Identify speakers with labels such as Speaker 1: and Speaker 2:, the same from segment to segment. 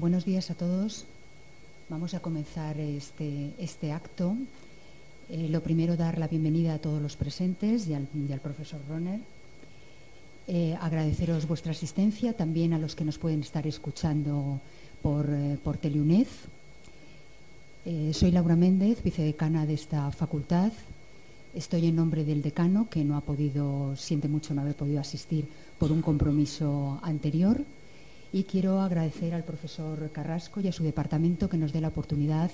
Speaker 1: Buenos días a todos. Vamos a comenzar este, este acto. Eh, lo primero, dar la bienvenida a todos los presentes y al, profesor Roner. Eh, agradeceros vuestra asistencia, también a los que nos pueden estar escuchando por, eh, por Teleuned. soy Laura Méndez, vicedecana de esta facultad. Estoy en nombre del decano, que no ha podido, siente mucho no haber podido asistir por un compromiso anterior y quiero agradecer al profesor Carrasco y a su departamento que nos dé la oportunidad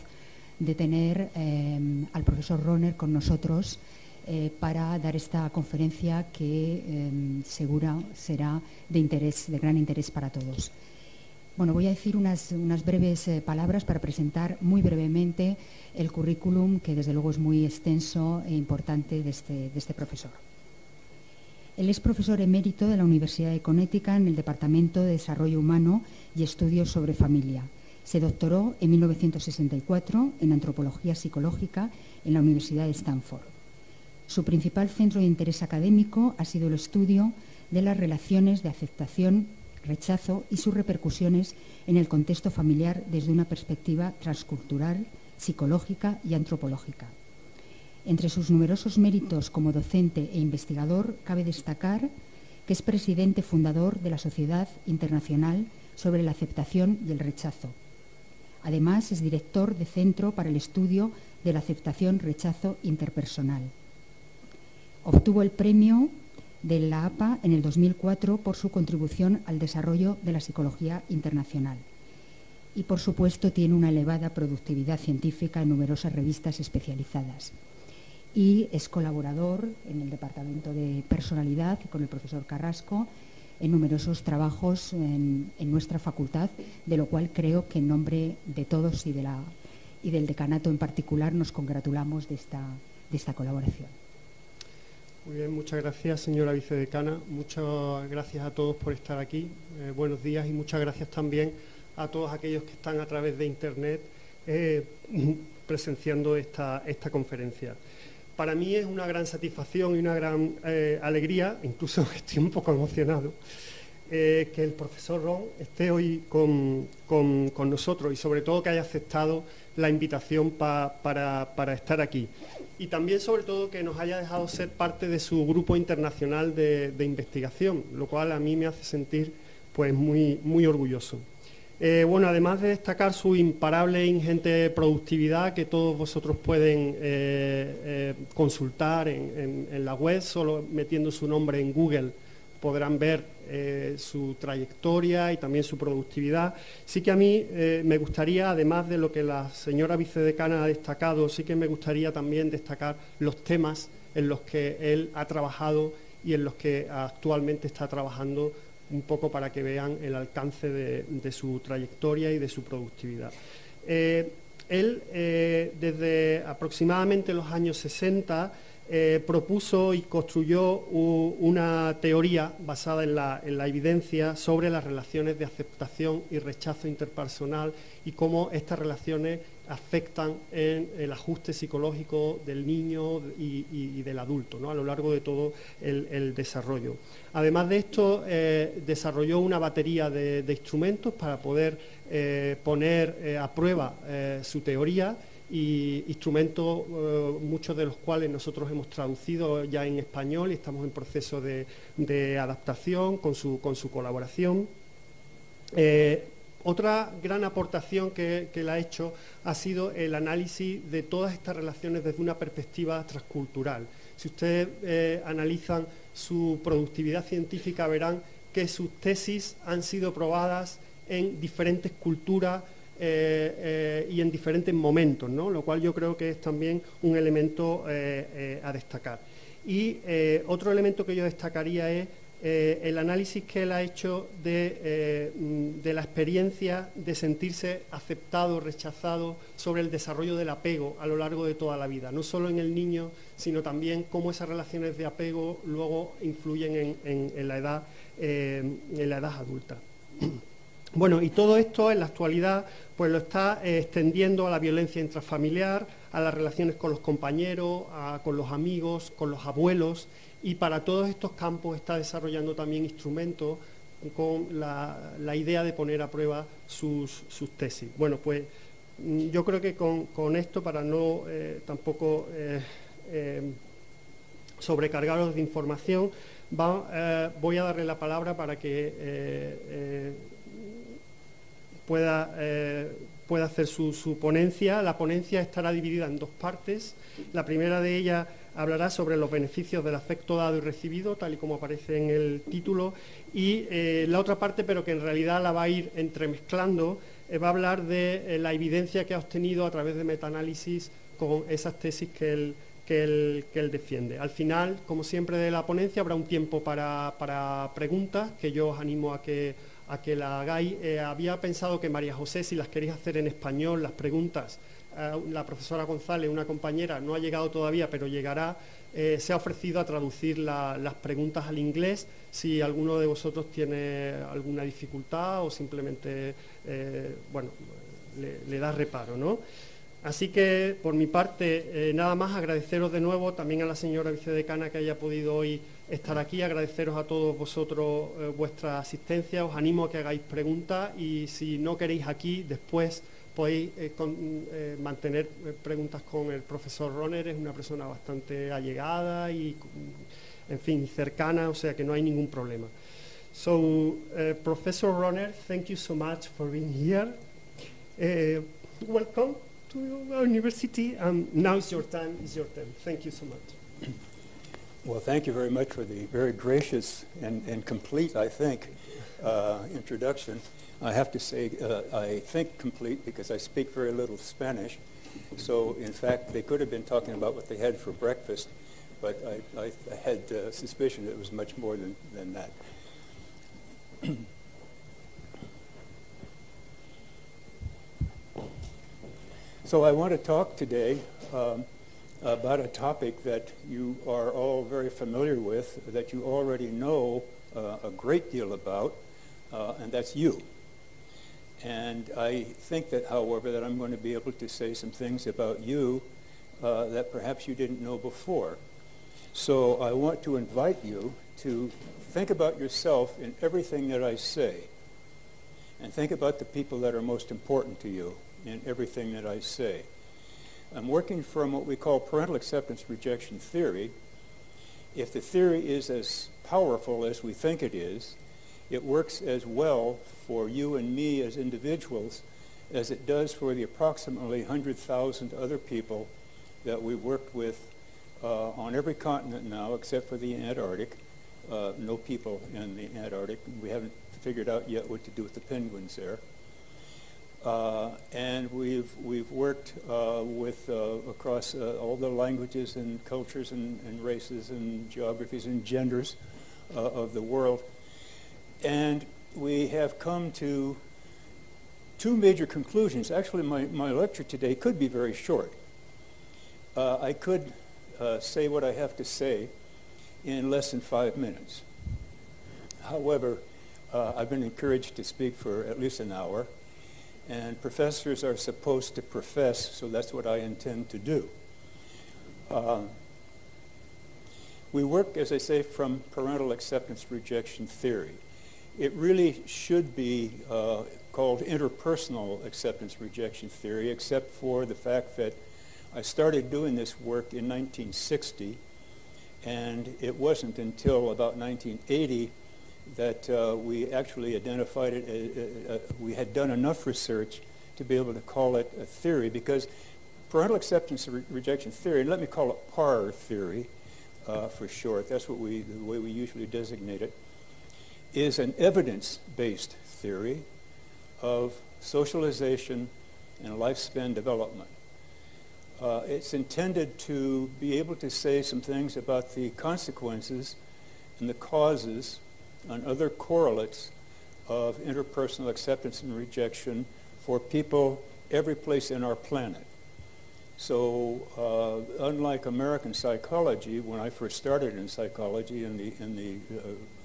Speaker 1: de tener eh, al profesor Roner con nosotros eh, para dar esta conferencia que eh, segura será de interés, de gran interés para todos. Bueno, voy a decir unas, breves palabras para presentar muy brevemente el currículum, que desde luego es muy extenso e importante de este, de este profesor. Él es profesor emérito de la Universidad de Connecticut en el Departamento de Desarrollo Humano y Estudios sobre Familia. Se doctoró en 1964 en Antropología Psicológica en la Universidad de Stanford. Su principal centro de interés académico ha sido el estudio de las relaciones de aceptación, rechazo y sus repercusiones en el contexto familiar desde una perspectiva transcultural, psicológica y antropológica. Entre sus numerosos méritos como docente e investigador, cabe destacar que es presidente fundador de la Sociedad Internacional sobre la Aceptación y el Rechazo. Además, es director de Centro para el Estudio de la Aceptación-Rechazo Interpersonal. Obtuvo el premio de la APA en el 2004 por su contribución al desarrollo de la psicología internacional. Y, por supuesto, tiene una elevada productividad científica en numerosas revistas especializadas y es colaborador en el Departamento de Personalidad con el profesor Carrasco en numerosos trabajos en, nuestra facultad, de lo cual creo que en nombre de todos y, de la, y del decanato en particular nos congratulamos de esta, de esta colaboración.
Speaker 2: Muy bien, muchas gracias señora vicedecana, muchas gracias a todos por estar aquí, eh, buenos días y muchas gracias también a todos aquellos que están a través de Internet eh, presenciando esta, esta conferencia para mí es una gran satisfacción y una gran eh, alegría, incluso estoy un poco emocionado, eh, que el profesor Ron esté hoy con, nosotros y sobre todo que haya aceptado la invitación para, estar aquí. Y también sobre todo que nos haya dejado ser parte de su grupo internacional de, de investigación, lo cual a mí me hace sentir pues, muy, muy orgulloso. Eh, bueno, además de destacar su imparable e ingente productividad que todos vosotros pueden eh, eh, consultar en, la web, solo metiendo su nombre en Google podrán ver su trayectoria y también su productividad. Sí que a mí me gustaría, además de lo que la señora vicedecana ha destacado, sí que me gustaría también destacar los temas en los que él ha trabajado y en los que actualmente está trabajando un poco para que vean el alcance de, su trayectoria y de su productividad. Eh, él, eh, desde aproximadamente los años 60, eh, propuso y construyó una teoría basada en la, en la, evidencia sobre las relaciones de aceptación y rechazo interpersonal y cómo estas relaciones afectan en el ajuste psicológico del niño y, del adulto ¿no? a lo largo de todo el, desarrollo. Además de esto, eh, desarrolló una batería de, instrumentos para poder eh, poner eh, a prueba su teoría y instrumentos, muchos de los cuales nosotros hemos traducido ya en español y estamos en proceso de, adaptación con su, con su colaboración. Otra gran aportación que, él ha hecho ha sido el análisis de todas estas relaciones desde una perspectiva transcultural. Si ustedes eh, analizan su productividad científica, verán que sus tesis han sido probadas en diferentes culturas eh, eh, y en diferentes momentos, lo cual yo creo que es también un elemento a destacar. Y otro elemento que yo destacaría es eh, el análisis que él ha hecho eh, de, la experiencia de sentirse aceptado, rechazado sobre el desarrollo del apego a lo largo de toda la vida, no solo en el niño, sino también cómo esas relaciones de apego luego influyen en, la, edad, eh, en la edad adulta. Bueno, y todo esto en la actualidad pues lo está extendiendo a la violencia intrafamiliar, a las relaciones con los compañeros, con los amigos, con los abuelos y para todos estos campos está desarrollando también instrumentos con la, la, idea de poner a prueba sus, sus tesis. Bueno, pues mm, yo creo que con, con esto, para no eh, tampoco eh, eh, sobrecargaros de información, va, voy a darle la palabra para que pueda, pueda hacer su, su ponencia. La ponencia estará dividida en dos partes. La primera de ellas hablará sobre los beneficios del afecto dado y recibido, tal y como aparece en el título, y eh, la otra parte, pero que en realidad la va a ir entremezclando, eh, va a hablar de eh, la evidencia que ha obtenido a través de metaanálisis con esas tesis que él, que él, defiende. Al final, como siempre de la ponencia, habrá un tiempo para, preguntas, que yo os animo a que, a que la hagáis. había pensado que María José, si las queréis hacer en español, las preguntas, la profesora González, una compañera, no ha llegado todavía, pero llegará, eh, se ha ofrecido a traducir las preguntas al inglés si alguno de vosotros tiene alguna dificultad o simplemente, eh, bueno, le, da reparo, ¿no? Así que, por mi parte, eh, nada más agradeceros de nuevo también a la señora vicedecana que haya podido hoy estar aquí, agradeceros a todos vosotros vuestra asistencia, os animo a que hagáis preguntas y si no queréis aquí, después podéis eh, eh, mantener eh, preguntas con el profesor Roner, es una persona bastante allegada y, en fin, cercana, o sea que no hay ningún problema. So, uh, Professor Roner, thank you so much for being here. Uh, welcome to our university, and now is your time, is your time. Thank you so much.
Speaker 3: Well, thank you very much for the very gracious and, and complete, I think, uh, introduction. I have to say, uh, I think complete because I speak very little Spanish. So, in fact, they could have been talking about what they had for breakfast, but I, I, had uh, suspicion it was much more than, than that. so, I want to talk today um, about a topic that you are all very familiar with, that you already know uh, a great deal about, uh, and that's you. And I think that, however, that I'm going to be able to say some things about you uh, that perhaps you didn't know before. So I want to invite you to think about yourself in everything that I say. And think about the people that are most important to you in everything that I say. I'm working from what we call parental acceptance rejection theory. If the theory is as powerful as we think it is, it works as well for you and me as individuals as it does for the approximately 100,000 other people that we've worked with uh, on every continent now except for the Antarctic. Uh, no people in the Antarctic. We haven't figured out yet what to do with the penguins there. Uh, and we've, we've worked uh, with, uh, across uh, all the languages and cultures and, and, races and geographies and genders of the world and we have come to two major conclusions. Actually, my, my lecture today could be very short. Uh, I could uh, say what I have to say in less than five minutes. However, uh, I've been encouraged to speak for at least an hour, and professors are supposed to profess, so that's what I intend to do. Um, we work, as I say, from parental acceptance rejection theory it really should be uh, called interpersonal acceptance rejection theory, except for the fact that I started doing this work in 1960, and it wasn't until about 1980 that uh, we actually identified it. Uh, uh, uh, we had done enough research to be able to call it a theory because parental acceptance re- rejection theory, let me call it PAR theory uh, for short. That's what we the way we usually designate it is an evidence-based theory of socialization and lifespan development. Uh, it's intended to be able to say some things about the consequences and the causes and other correlates of interpersonal acceptance and rejection for people every place in our planet. So, uh, unlike American psychology, when I first started in psychology in the in the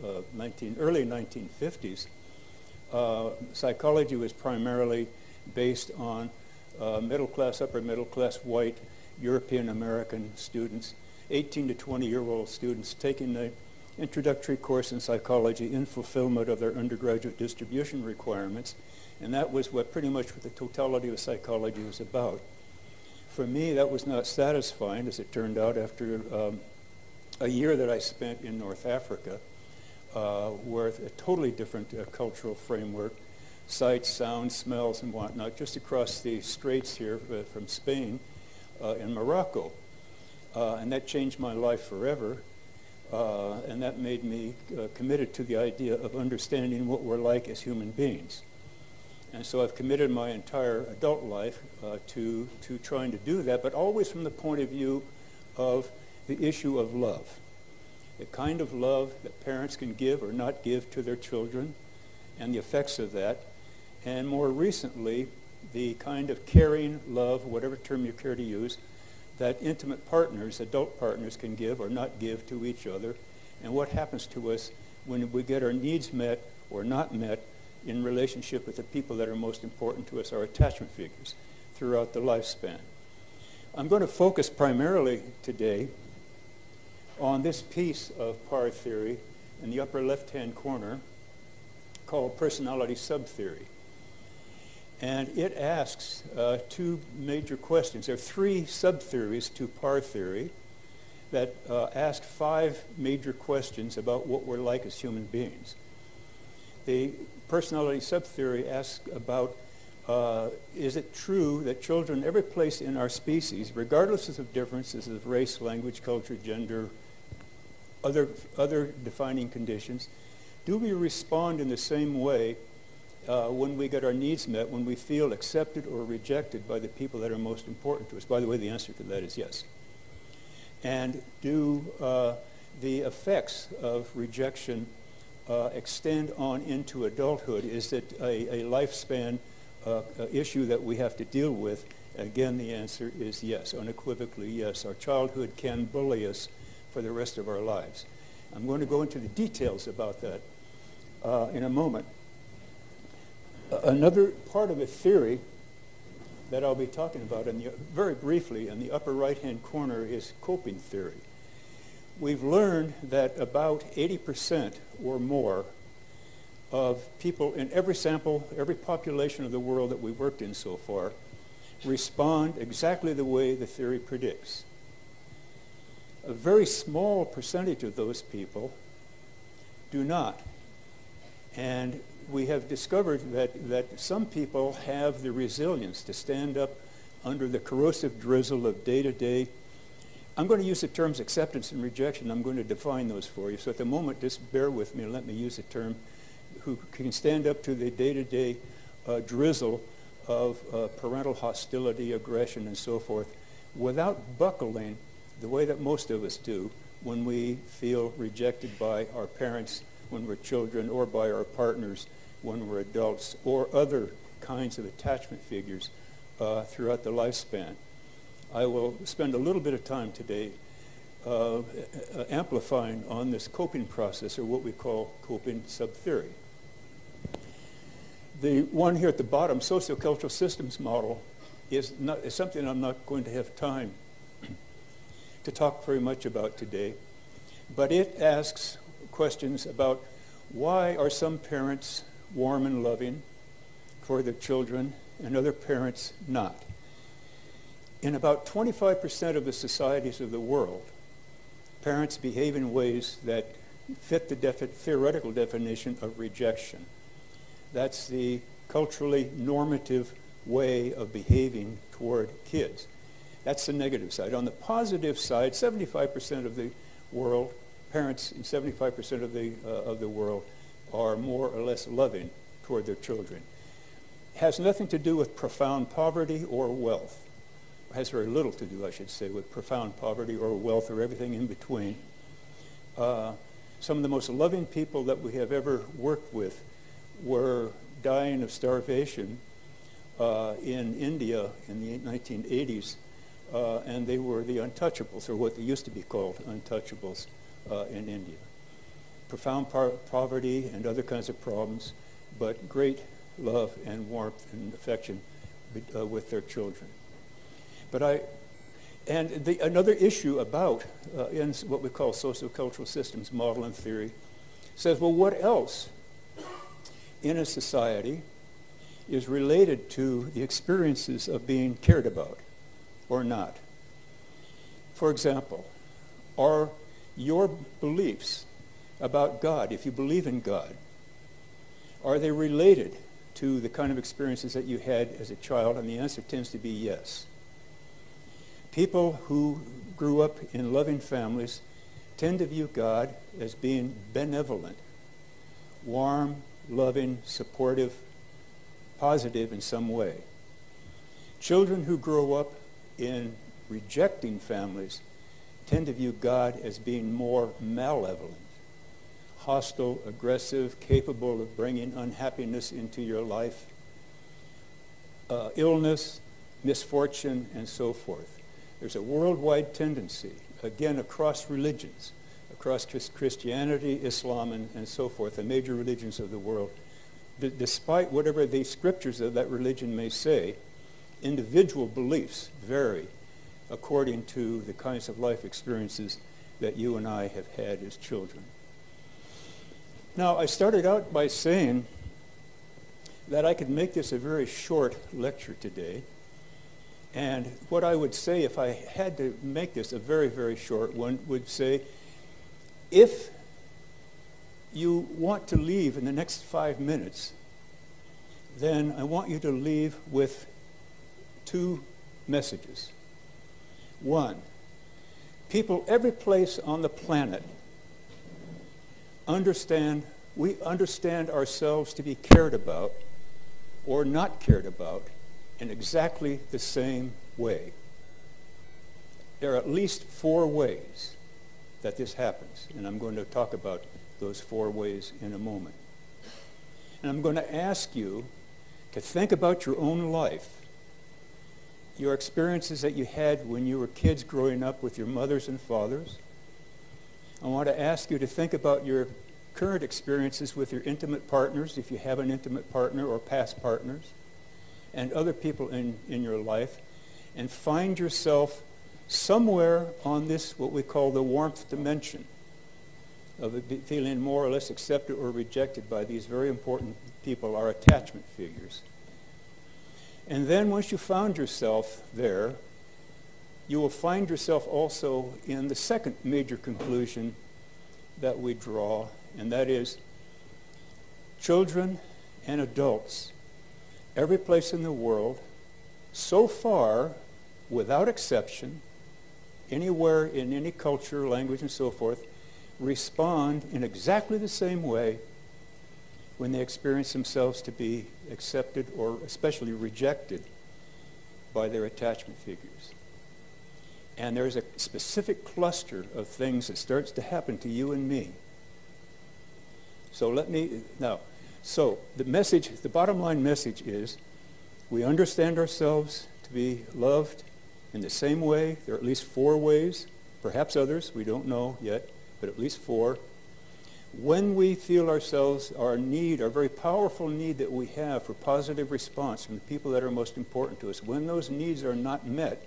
Speaker 3: uh, uh, 19, early 1950s, uh, psychology was primarily based on uh, middle class, upper middle class, white European American students, 18 to 20 year old students taking the introductory course in psychology in fulfillment of their undergraduate distribution requirements. And that was what pretty much what the totality of psychology was about. For me, that was not satisfying, as it turned out, after um, a year that I spent in North Africa, uh, a totally different uh, cultural framework, sights, sounds, smells, and whatnot, just across the straits here uh, from Spain uh, in Morocco. Uh, and that changed my life forever. Uh, and that made me committed to the idea of understanding what we're like as human beings. And so I've committed my entire adult life uh, to, to trying to do that, but always from the point of view of the issue of love. The kind of love that parents can give or not give to their children and the effects of that. And more recently, the kind of caring love, whatever term you care to use, that intimate partners, adult partners, can give or not give to each other, and what happens to us when we get our needs met or not met in relationship with the people that are most important to us, our attachment figures, throughout the lifespan. I'm going to focus primarily today on this piece of PAR theory in the upper left-hand corner called personality subtheory. And it asks uh, two major questions. There are three subtheories to PAR theory that uh, ask five major questions about what we're like as human beings. The personality subtheory asks about uh, is it true that children every place in our species, regardless of differences of race, language, culture, gender, other, other defining conditions, do we respond in the same way uh, when we get our needs met, when we feel accepted or rejected by the people that are most important to us? By the way, the answer to that is yes. And do uh, the effects of rejection uh, extend on into adulthood? Is it a, a lifespan uh, issue that we have to deal with? Again, the answer is yes, unequivocally yes. Our childhood can bully us for the rest of our lives. I'm going to go into the details about that uh, in a moment. Another part of a theory that I'll be talking about in the, very briefly in the upper right-hand corner is coping theory we've learned that about 80% or more of people in every sample, every population of the world that we've worked in so far, respond exactly the way the theory predicts. A very small percentage of those people do not. And we have discovered that, that some people have the resilience to stand up under the corrosive drizzle of day-to-day I'm going to use the terms acceptance and rejection. I'm going to define those for you. So at the moment, just bear with me and let me use a term who can stand up to the day-to-day uh, drizzle of uh, parental hostility, aggression, and so forth without buckling the way that most of us do when we feel rejected by our parents when we're children or by our partners when we're adults or other kinds of attachment figures uh, throughout the lifespan. I will spend a little bit of time today uh, uh, amplifying on this coping process, or what we call coping subtheory. The one here at the bottom, sociocultural systems model, is, not, is something I'm not going to have time to talk very much about today, but it asks questions about why are some parents warm and loving for their children and other parents not? In about 25% of the societies of the world, parents behave in ways that fit the defi theoretical definition of rejection. That's the culturally normative way of behaving toward kids. That's the negative side. On the positive side, 75% of the world, parents in 75% of the, uh, of the world are more or less loving toward their children. It has nothing to do with profound poverty or wealth has very little to do, I should say, with profound poverty or wealth or everything in between. Uh, some of the most loving people that we have ever worked with were dying of starvation uh, in India in the 1980s, uh, and they were the untouchables, or what they used to be called untouchables uh, in India. Profound poverty and other kinds of problems, but great love and warmth and affection uh, with their children. But I, And the, another issue about uh, in what we call sociocultural systems model and theory says, well, what else in a society is related to the experiences of being cared about or not? For example, are your beliefs about God, if you believe in God, are they related to the kind of experiences that you had as a child? And the answer tends to be yes. People who grew up in loving families tend to view God as being benevolent, warm, loving, supportive, positive in some way. Children who grow up in rejecting families tend to view God as being more malevolent, hostile, aggressive, capable of bringing unhappiness into your life, uh, illness, misfortune, and so forth. There's a worldwide tendency, again, across religions, across Christianity, Islam, and, and so forth, the major religions of the world. Despite whatever the scriptures of that religion may say, individual beliefs vary according to the kinds of life experiences that you and I have had as children. Now, I started out by saying that I could make this a very short lecture today. And what I would say if I had to make this a very, very short one would say if you want to leave in the next five minutes, then I want you to leave with two messages. One, people every place on the planet understand, we understand ourselves to be cared about or not cared about in exactly the same way. There are at least four ways that this happens, and I'm going to talk about those four ways in a moment. And I'm going to ask you to think about your own life, your experiences that you had when you were kids growing up with your mothers and fathers. I want to ask you to think about your current experiences with your intimate partners, if you have an intimate partner or past partners, and other people in, in your life, and find yourself somewhere on this, what we call the warmth dimension of feeling more or less accepted or rejected by these very important people, our attachment figures. And then once you found yourself there, you will find yourself also in the second major conclusion that we draw, and that is children and adults, every place in the world, so far, without exception, anywhere in any culture, language, and so forth, respond in exactly the same way when they experience themselves to be accepted or especially rejected by their attachment figures. And there's a specific cluster of things that starts to happen to you and me. So let me, now, so the message, the bottom line message is we understand ourselves to be loved in the same way. There are at least four ways, perhaps others, we don't know yet, but at least four. When we feel ourselves, our need, our very powerful need that we have for positive response from the people that are most important to us, when those needs are not met,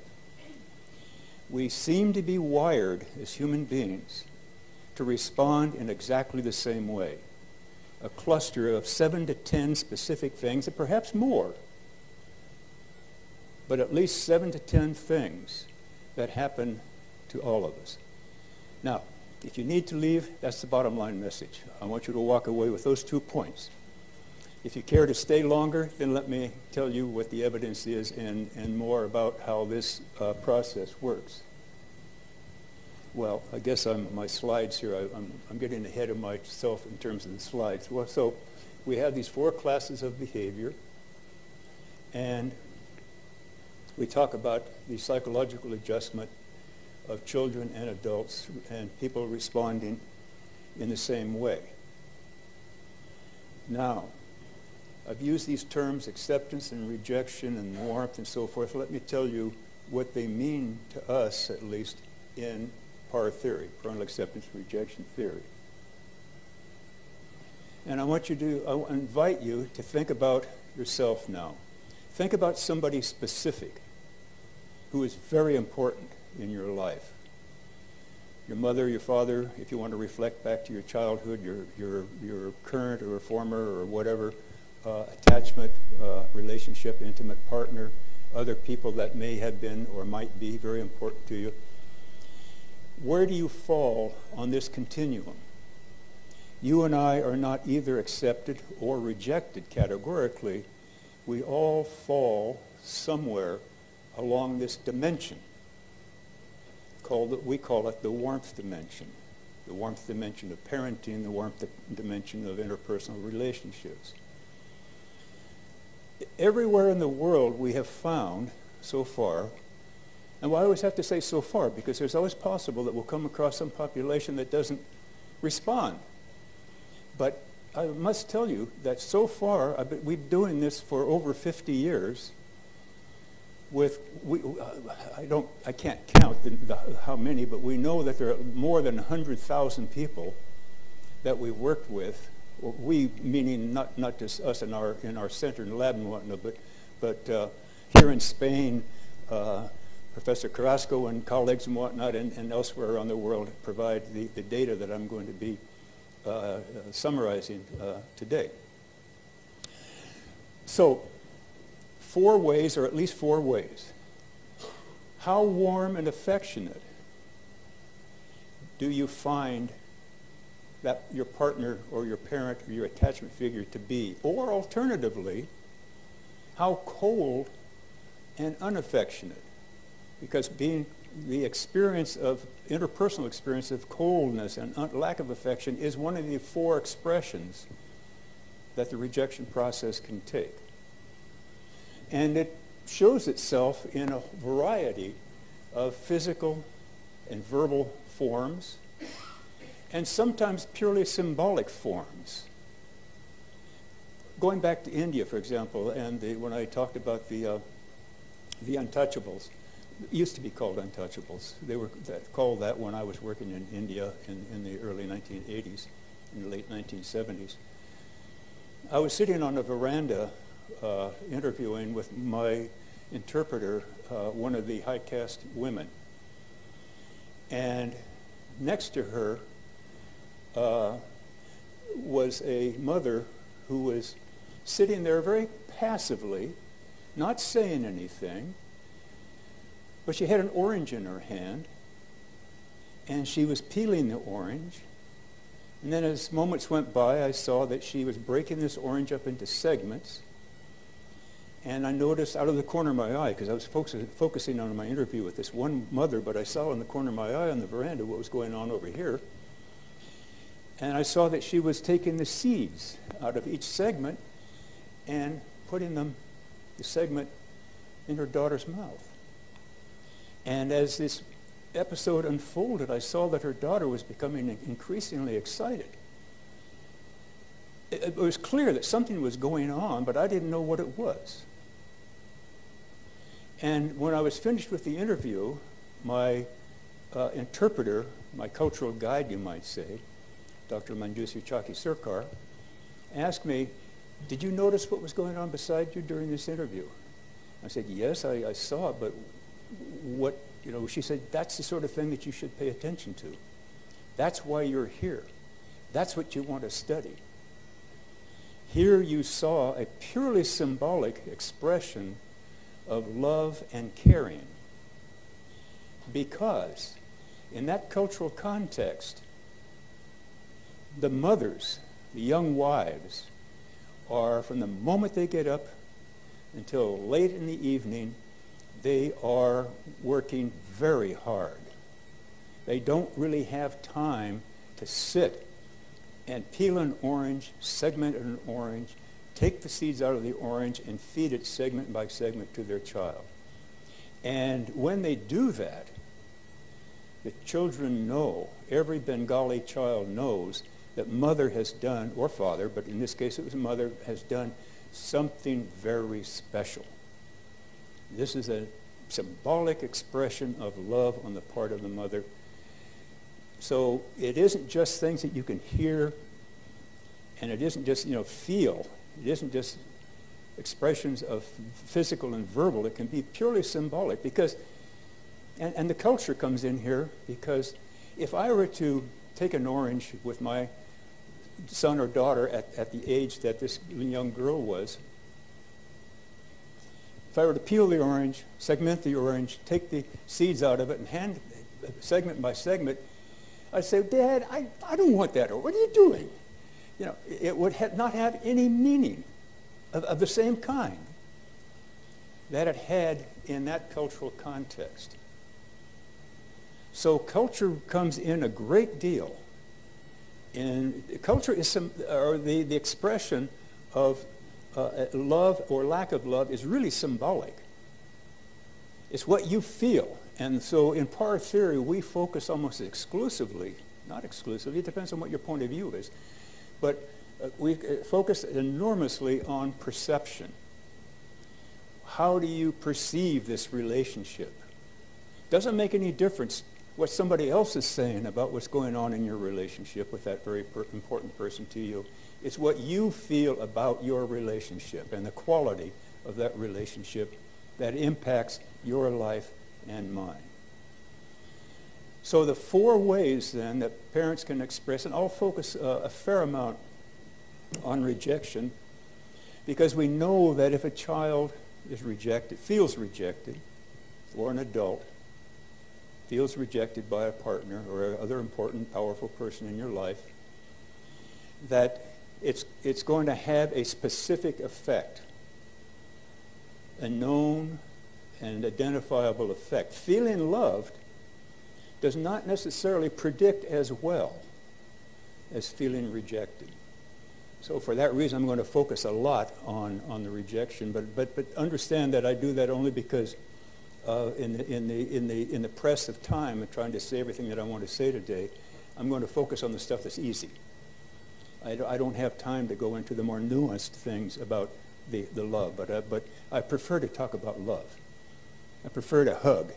Speaker 3: we seem to be wired as human beings to respond in exactly the same way. A cluster of seven to ten specific things, and perhaps more, but at least seven to ten things that happen to all of us. Now, if you need to leave, that's the bottom line message. I want you to walk away with those two points. If you care to stay longer, then let me tell you what the evidence is and, and more about how this uh, process works. Well, I guess I'm, my slides here, I, am getting ahead of myself in terms of the slides. Well, so we have these four classes of behavior, and we talk about the psychological adjustment of children and adults and people responding in the same way. Now, I've used these terms acceptance and rejection and warmth and so forth. Let me tell you what they mean to us, at least, in PAR theory, parental acceptance rejection theory. And I want you to, I invite you to think about yourself now. Think about somebody specific who is very important in your life. Your mother, your father, if you want to reflect back to your childhood, your, your, your current or former or whatever uh, attachment, uh, relationship, intimate partner, other people that may have been or might be very important to you. Where do you fall on this continuum? You and I are not either accepted or rejected categorically. We all fall somewhere along this dimension called we call it the warmth dimension the warmth dimension of parenting the warmth dimension of interpersonal relationships everywhere in the world we have found so far and well, I always have to say so far because there's always possible that we'll come across some population that doesn't respond but I must tell you that so far, been, we've been doing this for over 50 years. With we, uh, I don't, I can't count the, the, how many, but we know that there are more than 100,000 people that we worked with. We meaning not not just us in our in our center and whatnot, but but uh, here in Spain. Uh, Professor Carrasco and colleagues and whatnot, and, and elsewhere around the world, provide the, the data that I'm going to be uh, summarizing uh, today. So, four ways, or at least four ways. How warm and affectionate do you find that your partner or your parent or your attachment figure to be? Or alternatively, how cold and unaffectionate? Because being the experience of interpersonal experience of coldness and lack of affection is one of the four expressions that the rejection process can take. And it shows itself in a variety of physical and verbal forms, and sometimes purely symbolic forms. Going back to India, for example, and the, when I talked about the, uh, the untouchables, used to be called untouchables. They were that, called that when I was working in India in, in the early 1980s, in the late 1970s. I was sitting on a veranda uh, interviewing with my interpreter, uh, one of the high caste women. And next to her uh, was a mother who was sitting there very passively, not saying anything, but she had an orange in her hand, and she was peeling the orange. And then as moments went by, I saw that she was breaking this orange up into segments. And I noticed out of the corner of my eye, because I was focusing on my interview with this one mother, but I saw in the corner of my eye on the veranda what was going on over here. And I saw that she was taking the seeds out of each segment and putting them, the segment, in her daughter's mouth. And as this episode unfolded, I saw that her daughter was becoming increasingly excited. It, was clear that something was going on, but I didn't know what it was. And when I was finished with the interview, my uh, interpreter, my cultural guide, you might say, Dr. Manjusri Chaki Sircar, asked me, did you notice what was going on beside you during this interview? I said, yes, I, I saw it, but what, you know, she said, that's the sort of thing that you should pay attention to. That's why you're here. That's what you want to study. Here you saw a purely symbolic expression of love and caring. Because in that cultural context, the mothers, the young wives, are from the moment they get up until late in the evening they are working very hard. They don't really have time to sit and peel an orange, segment an orange, take the seeds out of the orange, and feed it segment by segment to their child. And when they do that, the children know, every Bengali child knows that mother has done, or father, but in this case it was mother, has done something very special. This is a symbolic expression of love on the part of the mother. So it isn't just things that you can hear, and it isn't just, you know, feel. It isn't just expressions of physical and verbal. It can be purely symbolic because And, and the culture comes in here because if I were to take an orange with my son or daughter at, at the age that this young girl was, if I were to peel the orange, segment the orange, take the seeds out of it, and hand segment by segment, I'd say, Dad, I, I don't want that. Or what are you doing? You know, it would ha- not have any meaning of, of the same kind that it had in that cultural context. So culture comes in a great deal. And culture is some, or the, the expression of uh, love or lack of love is really symbolic. It's what you feel. And so in par theory, we focus almost exclusively, not exclusively, it depends on what your point of view is, but uh, we uh, focus enormously on perception. How do you perceive this relationship? Doesn't make any difference what somebody else is saying about what's going on in your relationship with that very per- important person to you. It's what you feel about your relationship and the quality of that relationship that impacts your life and mine. So the four ways then that parents can express, and I'll focus uh, a fair amount on rejection, because we know that if a child is rejected, feels rejected, or an adult feels rejected by a partner or other important, powerful person in your life, that it's, it's going to have a specific effect, a known and identifiable effect. Feeling loved does not necessarily predict as well as feeling rejected. So for that reason, I'm going to focus a lot on, on the rejection, but, but, but understand that I do that only because uh, in, the, in, the, in, the, in the press of time and trying to say everything that I want to say today, I'm going to focus on the stuff that's easy. I, I don't have time to go into the more nuanced things about the, the love, but, uh, but I prefer to talk about love. I prefer to hug.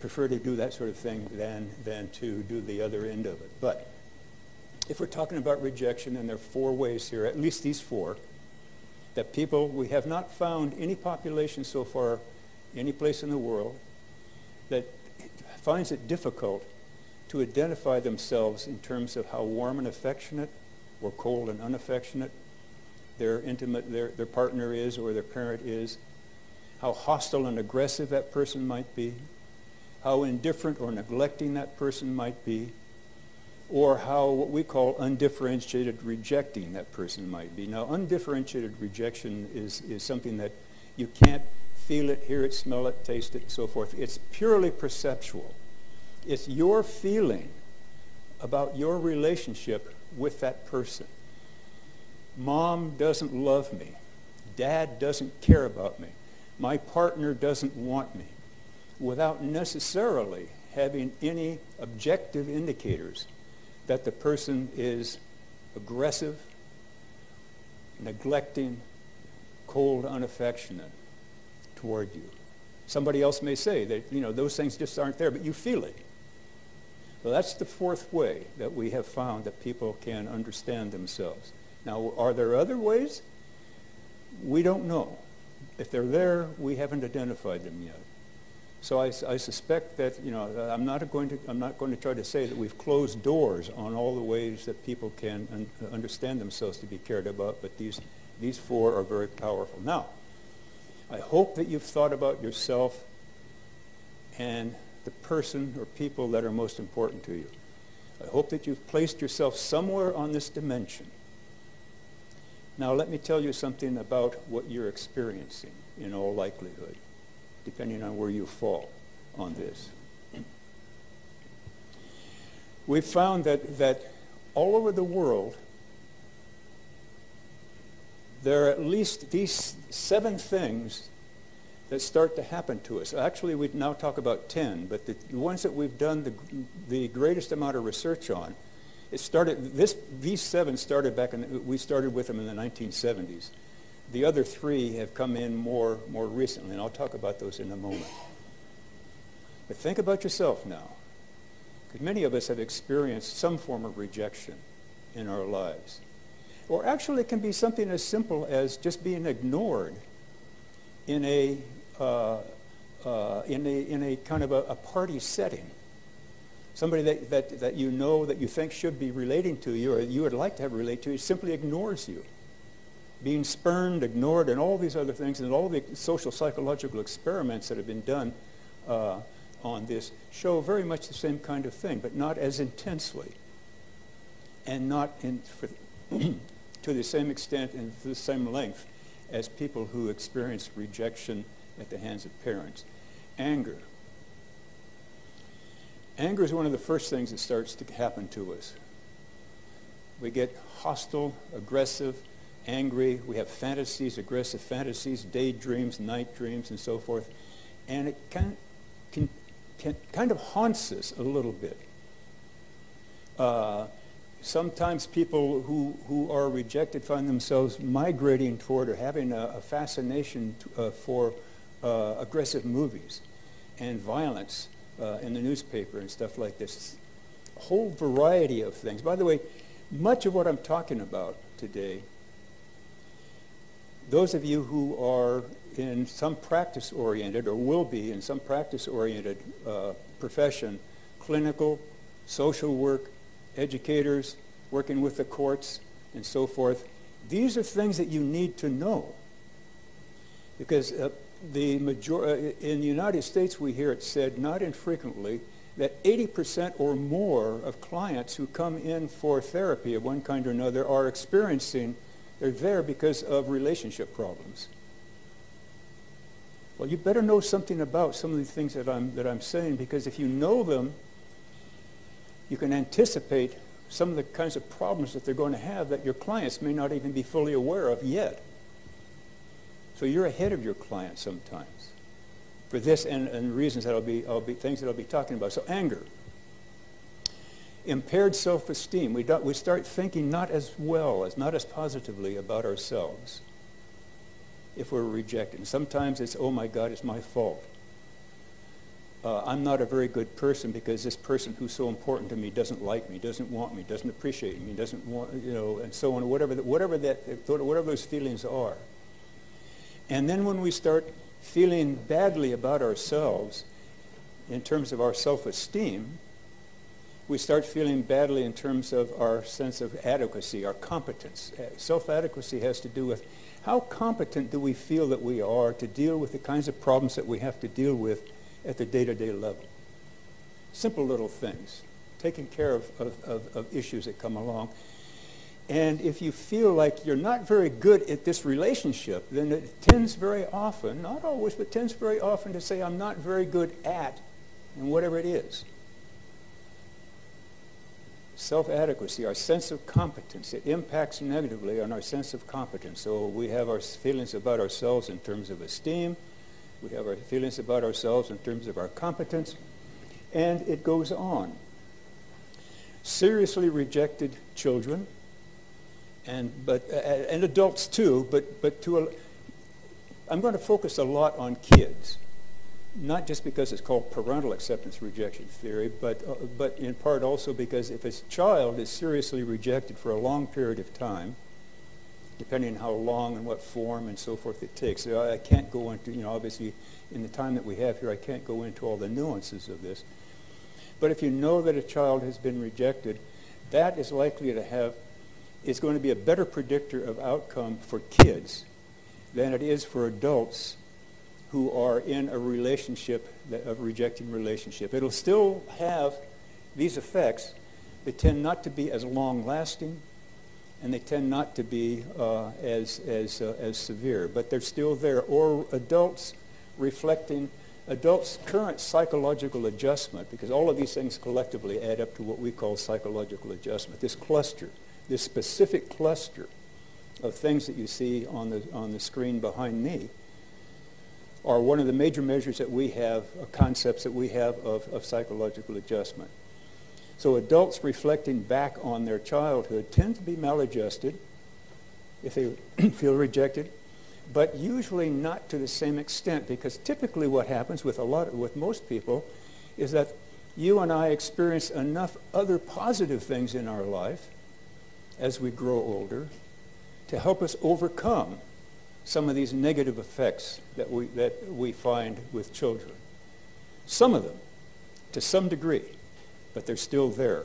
Speaker 3: Prefer to do that sort of thing than, than to do the other end of it. But if we're talking about rejection, and there are four ways here, at least these four, that people, we have not found any population so far, any place in the world, that finds it difficult to identify themselves in terms of how warm and affectionate or cold and unaffectionate their intimate, their, their partner is or their parent is, how hostile and aggressive that person might be, how indifferent or neglecting that person might be, or how what we call undifferentiated rejecting that person might be. Now, undifferentiated rejection is, is something that you can't feel it, hear it, smell it, taste it, and so forth. It's purely perceptual. It's your feeling about your relationship with that person. Mom doesn't love me. Dad doesn't care about me. My partner doesn't want me. Without necessarily having any objective indicators that the person is aggressive, neglecting, cold, unaffectionate toward you. Somebody else may say that, you know, those things just aren't there, but you feel it. Well, that's the fourth way that we have found that people can understand themselves. Now, are there other ways? We don't know. If they're there, we haven't identified them yet. So I, I, suspect that, you know, I'm not, going to, I'm not going to try to say that we've closed doors on all the ways that people can un- understand themselves to be cared about, but these, these four are very powerful. Now, I hope that you've thought about yourself and the person or people that are most important to you. I hope that you've placed yourself somewhere on this dimension. Now, let me tell you something about what you're experiencing in all likelihood, depending on where you fall on this. We've found that, that all over the world, there are at least these seven things that start to happen to us. Actually, we now talk about 10, but the ones that we've done the, the greatest amount of research on, it started, this, these seven started back in, we started with them in the 1970s. The other three have come in more, more recently, and I'll talk about those in a moment. But think about yourself now, because many of us have experienced some form of rejection in our lives. Or actually, it can be something as simple as just being ignored in a, uh, uh, in, a, in a kind of a, a party setting. Somebody that, that, that you know that you think should be relating to you or you would like to have relate to you simply ignores you. Being spurned, ignored, and all these other things, and all the social psychological experiments that have been done uh, on this show very much the same kind of thing, but not as intensely and not in, for, to the same extent and to the same length as people who experience rejection at the hands of parents. Anger. Anger is one of the first things that starts to happen to us. We get hostile, aggressive, angry. We have fantasies, aggressive fantasies, daydreams, night dreams, and so forth. And it can, can, can kind of haunts us a little bit. Uh, sometimes people who, who are rejected find themselves migrating toward or having a, a fascination to, uh, for uh, aggressive movies and violence uh, in the newspaper and stuff like this. A whole variety of things. By the way, much of what I'm talking about today, those of you who are in some practice oriented or will be in some practice oriented uh, profession, clinical, social work, educators, working with the courts, and so forth. These are things that you need to know. Because uh, the major- uh, in the United States, we hear it said not infrequently that 80% or more of clients who come in for therapy of one kind or another are experiencing, they're there because of relationship problems. Well, you better know something about some of the things that I'm, that I'm saying because if you know them, you can anticipate some of the kinds of problems that they're going to have that your clients may not even be fully aware of yet. So you're ahead of your client sometimes for this and, and reasons that I'll be, I'll be, things that I'll be talking about. So anger, impaired self-esteem. We, do, we start thinking not as well, as not as positively about ourselves if we're rejected. And sometimes it's, oh my God, it's my fault uh, I'm not a very good person because this person who's so important to me doesn't like me, doesn't want me, doesn't appreciate me, doesn't want, you know, and so on, whatever, that, whatever, that, whatever those feelings are. And then when we start feeling badly about ourselves in terms of our self-esteem, we start feeling badly in terms of our sense of adequacy, our competence. Uh, self-adequacy has to do with how competent do we feel that we are to deal with the kinds of problems that we have to deal with at the day-to-day level. Simple little things, taking care of, of, of, of issues that come along. And if you feel like you're not very good at this relationship, then it tends very often, not always, but tends very often to say, I'm not very good at, and whatever it is. Self-adequacy, our sense of competence, it impacts negatively on our sense of competence. So we have our feelings about ourselves in terms of esteem, we have our feelings about ourselves in terms of our competence, and it goes on. Seriously rejected children, and but uh, and adults too, but but to a, I'm going to focus a lot on kids, not just because it's called parental acceptance rejection theory, but uh, but in part also because if a child is seriously rejected for a long period of time, depending on how long and what form and so forth it takes. I, can't go into, you know, obviously in the time that we have here, I can't go into all the nuances of this. But if you know that a child has been rejected, that is likely to have, is going to be a better predictor of outcome for kids than it is for adults who are in a relationship, a rejecting relationship. It'll still have these effects. They tend not to be as long lasting and they tend not to be uh, as, as, uh, as severe, but they're still there. Or adults reflecting adults' current psychological adjustment, because all of these things collectively add up to what we call psychological adjustment, this cluster, this specific cluster of things that you see on the, on the screen behind me are one of the major measures that we have, uh, concepts that we have of, of psychological adjustment. So adults reflecting back on their childhood tend to be maladjusted if they feel rejected, but usually not to the same extent because typically what happens with a lot with most people is that you and I experience enough other positive things in our life as we grow older to help us overcome some of these negative effects that we, that we find with children. Some of them, to some degree, but they're still there.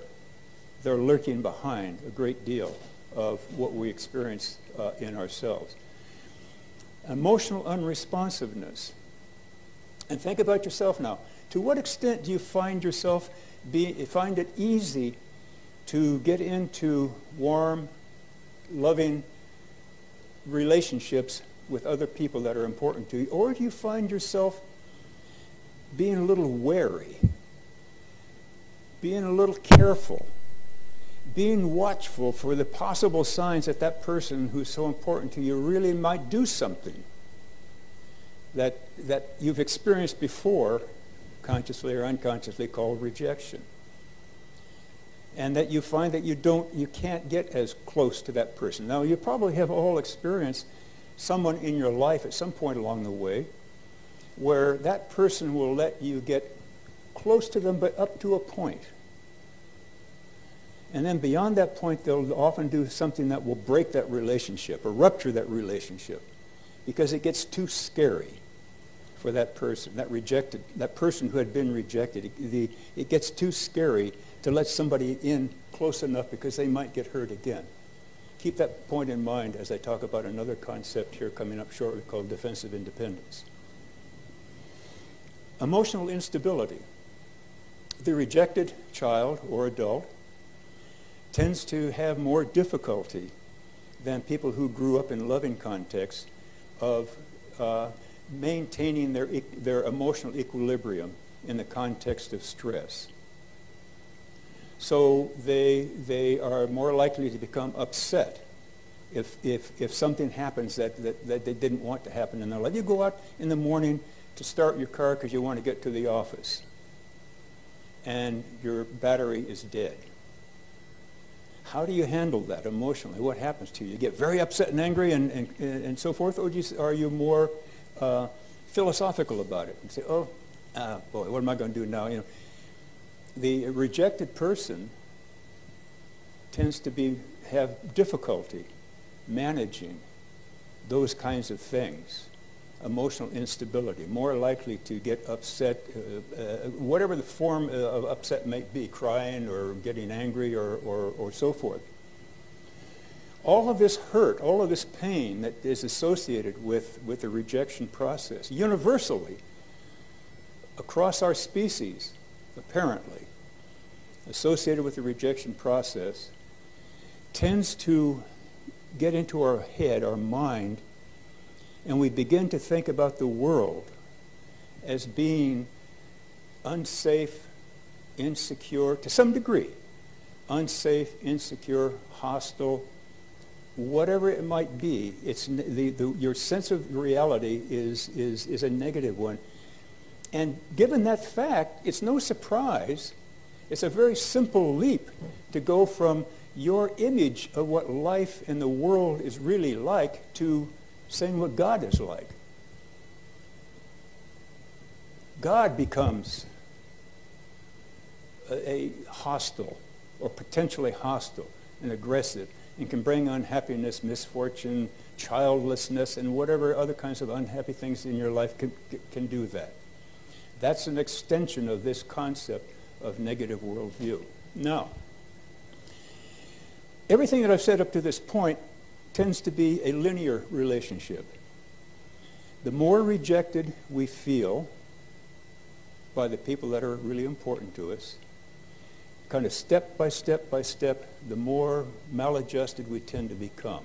Speaker 3: They're lurking behind a great deal of what we experience uh, in ourselves. Emotional unresponsiveness. And think about yourself now. To what extent do you find yourself be, find it easy to get into warm, loving relationships with other people that are important to you? Or do you find yourself being a little wary, being a little careful, being watchful for the possible signs that that person who's so important to you really might do something that, that you've experienced before, consciously or unconsciously, called rejection? and that you find that you don't you can't get as close to that person now you probably have all experienced someone in your life at some point along the way where that person will let you get close to them, but up to a point. And then beyond that point, they'll often do something that will break that relationship or rupture that relationship because it gets too scary for that person, that rejected, that person who had been rejected. It, the, it gets too scary to let somebody in close enough because they might get hurt again keep that point in mind as I talk about another concept here coming up shortly called defensive independence. Emotional instability. The rejected child or adult tends to have more difficulty than people who grew up in loving contexts of uh, maintaining their, their emotional equilibrium in the context of stress. So they, they are more likely to become upset if, if, if something happens that, that, that they didn't want to happen in their life. You go out in the morning to start your car because you want to get to the office, and your battery is dead. How do you handle that emotionally? What happens to you? You get very upset and angry and, and, and so forth, or you, are you more uh, philosophical about it and say, oh, uh, boy, what am I going to do now? You know, the rejected person tends to be, have difficulty managing those kinds of things emotional instability, more likely to get upset, uh, uh, whatever the form of upset might be, crying or getting angry or, or, or so forth. All of this hurt, all of this pain that is associated with, with the rejection process, universally, across our species, apparently, associated with the rejection process tends to get into our head, our mind, and we begin to think about the world as being unsafe, insecure, to some degree, unsafe, insecure, hostile, whatever it might be. It's the, the, your sense of reality is, is, is a negative one. And given that fact, it's no surprise it's a very simple leap to go from your image of what life in the world is really like to saying what God is like. God becomes a, a hostile or potentially hostile and aggressive and can bring unhappiness, misfortune, childlessness, and whatever other kinds of unhappy things in your life can, can do that. That's an extension of this concept of negative worldview. Now, everything that I've said up to this point tends to be a linear relationship. The more rejected we feel by the people that are really important to us, kind of step by step by step, the more maladjusted we tend to become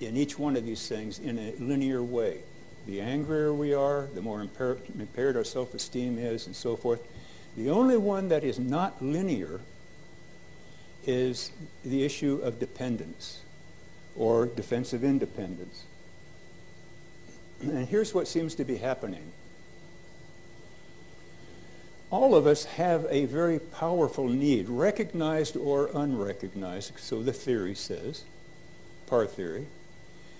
Speaker 3: in each one of these things in a linear way the angrier we are, the more impaired, impaired our self-esteem is, and so forth. The only one that is not linear is the issue of dependence or defensive independence. And here's what seems to be happening. All of us have a very powerful need, recognized or unrecognized, so the theory says, par theory,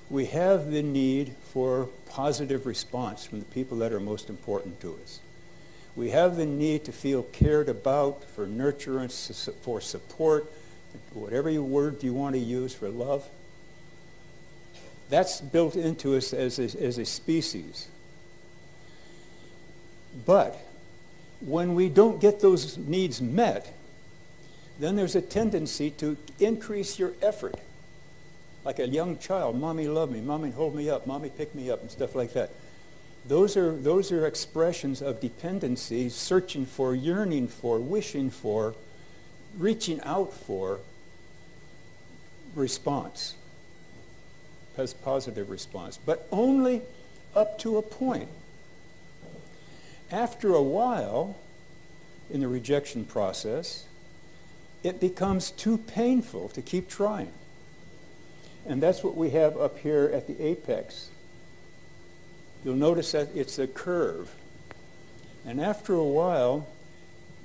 Speaker 3: we have the need for positive response from the people that are most important to us. We have the need to feel cared about, for nurturance, for support, whatever word you want to use for love. That's built into us as a, as a species. But when we don't get those needs met, then there's a tendency to increase your effort. Like a young child, mommy love me, mommy hold me up, mommy pick me up, and stuff like that. Those are, those are expressions of dependency, searching for, yearning for, wishing for, reaching out for response, positive response, but only up to a point. After a while, in the rejection process, it becomes too painful to keep trying. And that's what we have up here at the apex. You'll notice that it's a curve. And after a while,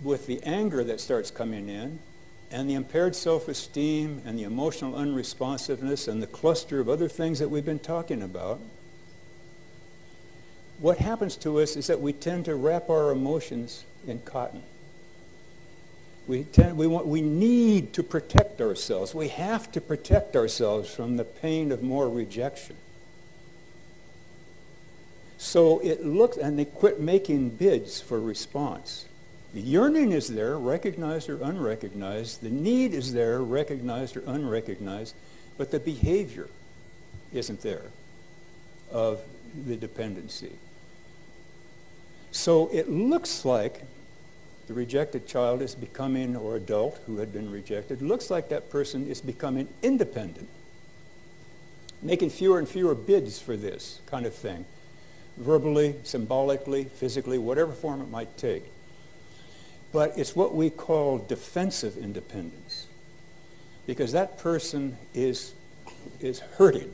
Speaker 3: with the anger that starts coming in, and the impaired self-esteem, and the emotional unresponsiveness, and the cluster of other things that we've been talking about, what happens to us is that we tend to wrap our emotions in cotton. We, tend, we, want, we need to protect ourselves. We have to protect ourselves from the pain of more rejection. So it looks, and they quit making bids for response. The yearning is there, recognized or unrecognized. The need is there, recognized or unrecognized. But the behavior isn't there of the dependency. So it looks like the rejected child is becoming, or adult who had been rejected, looks like that person is becoming independent, making fewer and fewer bids for this kind of thing, verbally, symbolically, physically, whatever form it might take. But it's what we call defensive independence, because that person is, is hurting.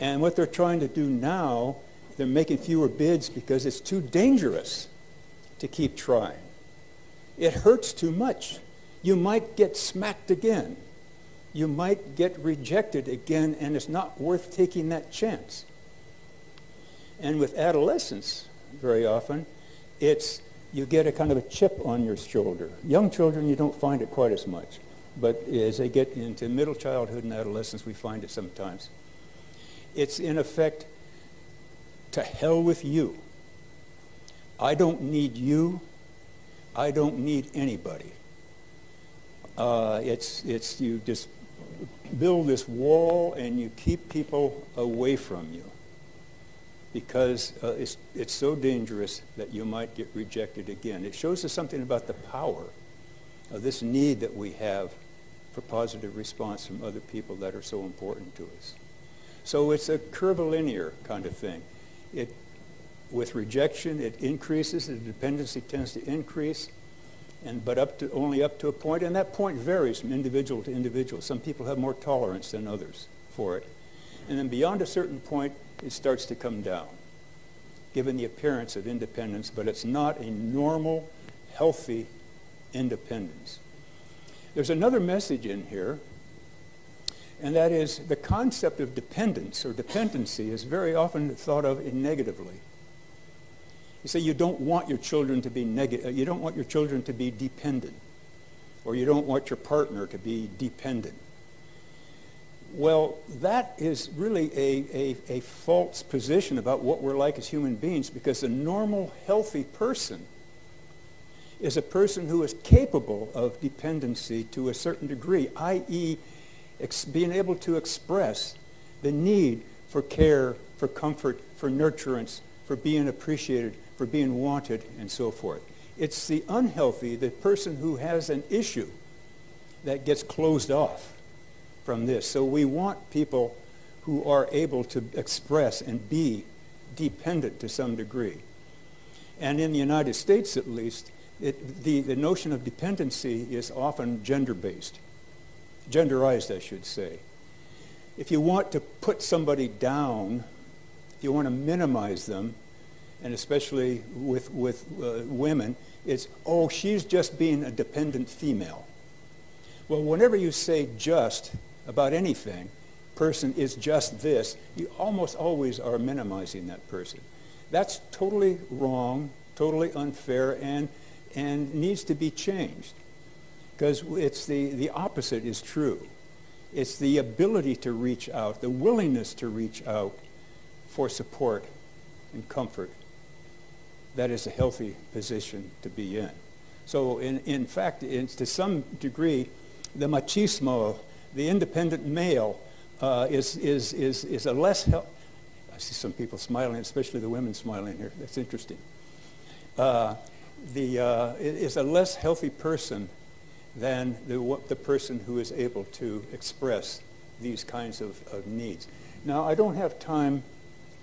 Speaker 3: And what they're trying to do now they're making fewer bids because it's too dangerous to keep trying. It hurts too much. You might get smacked again. You might get rejected again, and it's not worth taking that chance. And with adolescence, very often, it's you get a kind of a chip on your shoulder. Young children, you don't find it quite as much. But as they get into middle childhood and adolescence, we find it sometimes. It's in effect to hell with you. I don't need you. I don't need anybody. Uh, it's, it's you just build this wall and you keep people away from you because uh, it's, it's so dangerous that you might get rejected again. It shows us something about the power of this need that we have for positive response from other people that are so important to us. So it's a curvilinear kind of thing. It, with rejection, it increases. The dependency tends to increase, and but up to only up to a point, and that point varies from individual to individual. Some people have more tolerance than others for it, and then beyond a certain point, it starts to come down, given the appearance of independence, but it's not a normal, healthy independence. There's another message in here and that is the concept of dependence or dependency is very often thought of negatively. You say you don't want your children to be negative, you don't want your children to be dependent, or you don't want your partner to be dependent. Well, that is really a, a, a false position about what we're like as human beings because a normal, healthy person is a person who is capable of dependency to a certain degree, i.e., being able to express the need for care, for comfort, for nurturance, for being appreciated, for being wanted, and so forth. It's the unhealthy, the person who has an issue that gets closed off from this. So we want people who are able to express and be dependent to some degree. And in the United States, at least, it, the, the notion of dependency is often gender-based genderized, I should say. If you want to put somebody down, if you want to minimize them, and especially with, with uh, women, it's, oh, she's just being a dependent female. Well, whenever you say just about anything, person is just this, you almost always are minimizing that person. That's totally wrong, totally unfair, and, and needs to be changed because it's the, the opposite is true. It's the ability to reach out, the willingness to reach out for support and comfort. That is a healthy position to be in. So in, in fact, to some degree, the machismo, the independent male, uh, is, is, is, is a less, hel- I see some people smiling, especially the women smiling here. That's interesting. Uh, the, uh, is a less healthy person than the, the person who is able to express these kinds of, of needs. Now, I don't have time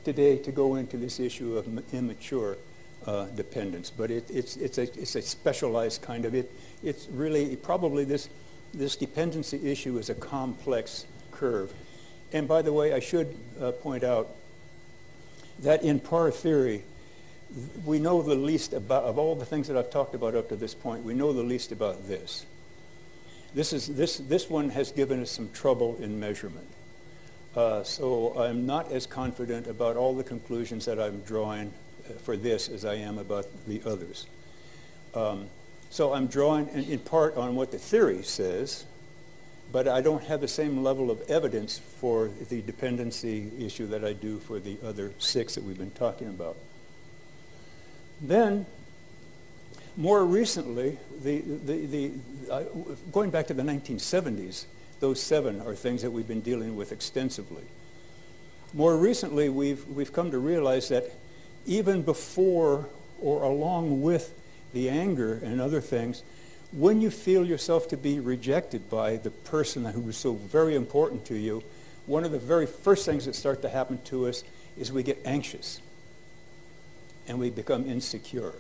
Speaker 3: today to go into this issue of immature uh, dependence, but it, it's, it's, a, it's a specialized kind of it. It's really probably this, this dependency issue is a complex curve. And by the way, I should uh, point out that in par theory, we know the least about, of all the things that I've talked about up to this point, we know the least about this. This, is, this, this one has given us some trouble in measurement. Uh, so I'm not as confident about all the conclusions that I'm drawing uh, for this as I am about the others. Um, so I'm drawing in, in part on what the theory says, but I don't have the same level of evidence for the dependency issue that I do for the other six that we've been talking about. Then, more recently, the, the, the, uh, going back to the 1970s, those seven are things that we've been dealing with extensively. More recently, we've, we've come to realize that even before or along with the anger and other things, when you feel yourself to be rejected by the person who is so very important to you, one of the very first things that start to happen to us is we get anxious and we become insecure.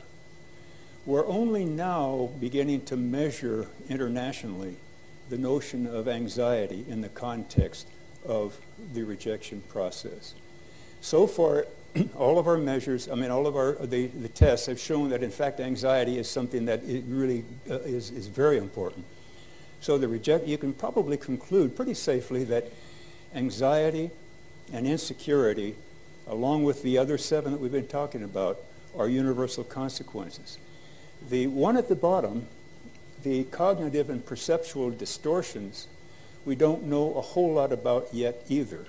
Speaker 3: We're only now beginning to measure internationally the notion of anxiety in the context of the rejection process. So far, all of our measures, I mean, all of our, the, the tests have shown that, in fact, anxiety is something that really uh, is, is very important. So the reject, you can probably conclude pretty safely that anxiety and insecurity, along with the other seven that we've been talking about, are universal consequences. The one at the bottom, the cognitive and perceptual distortions, we don't know a whole lot about yet either.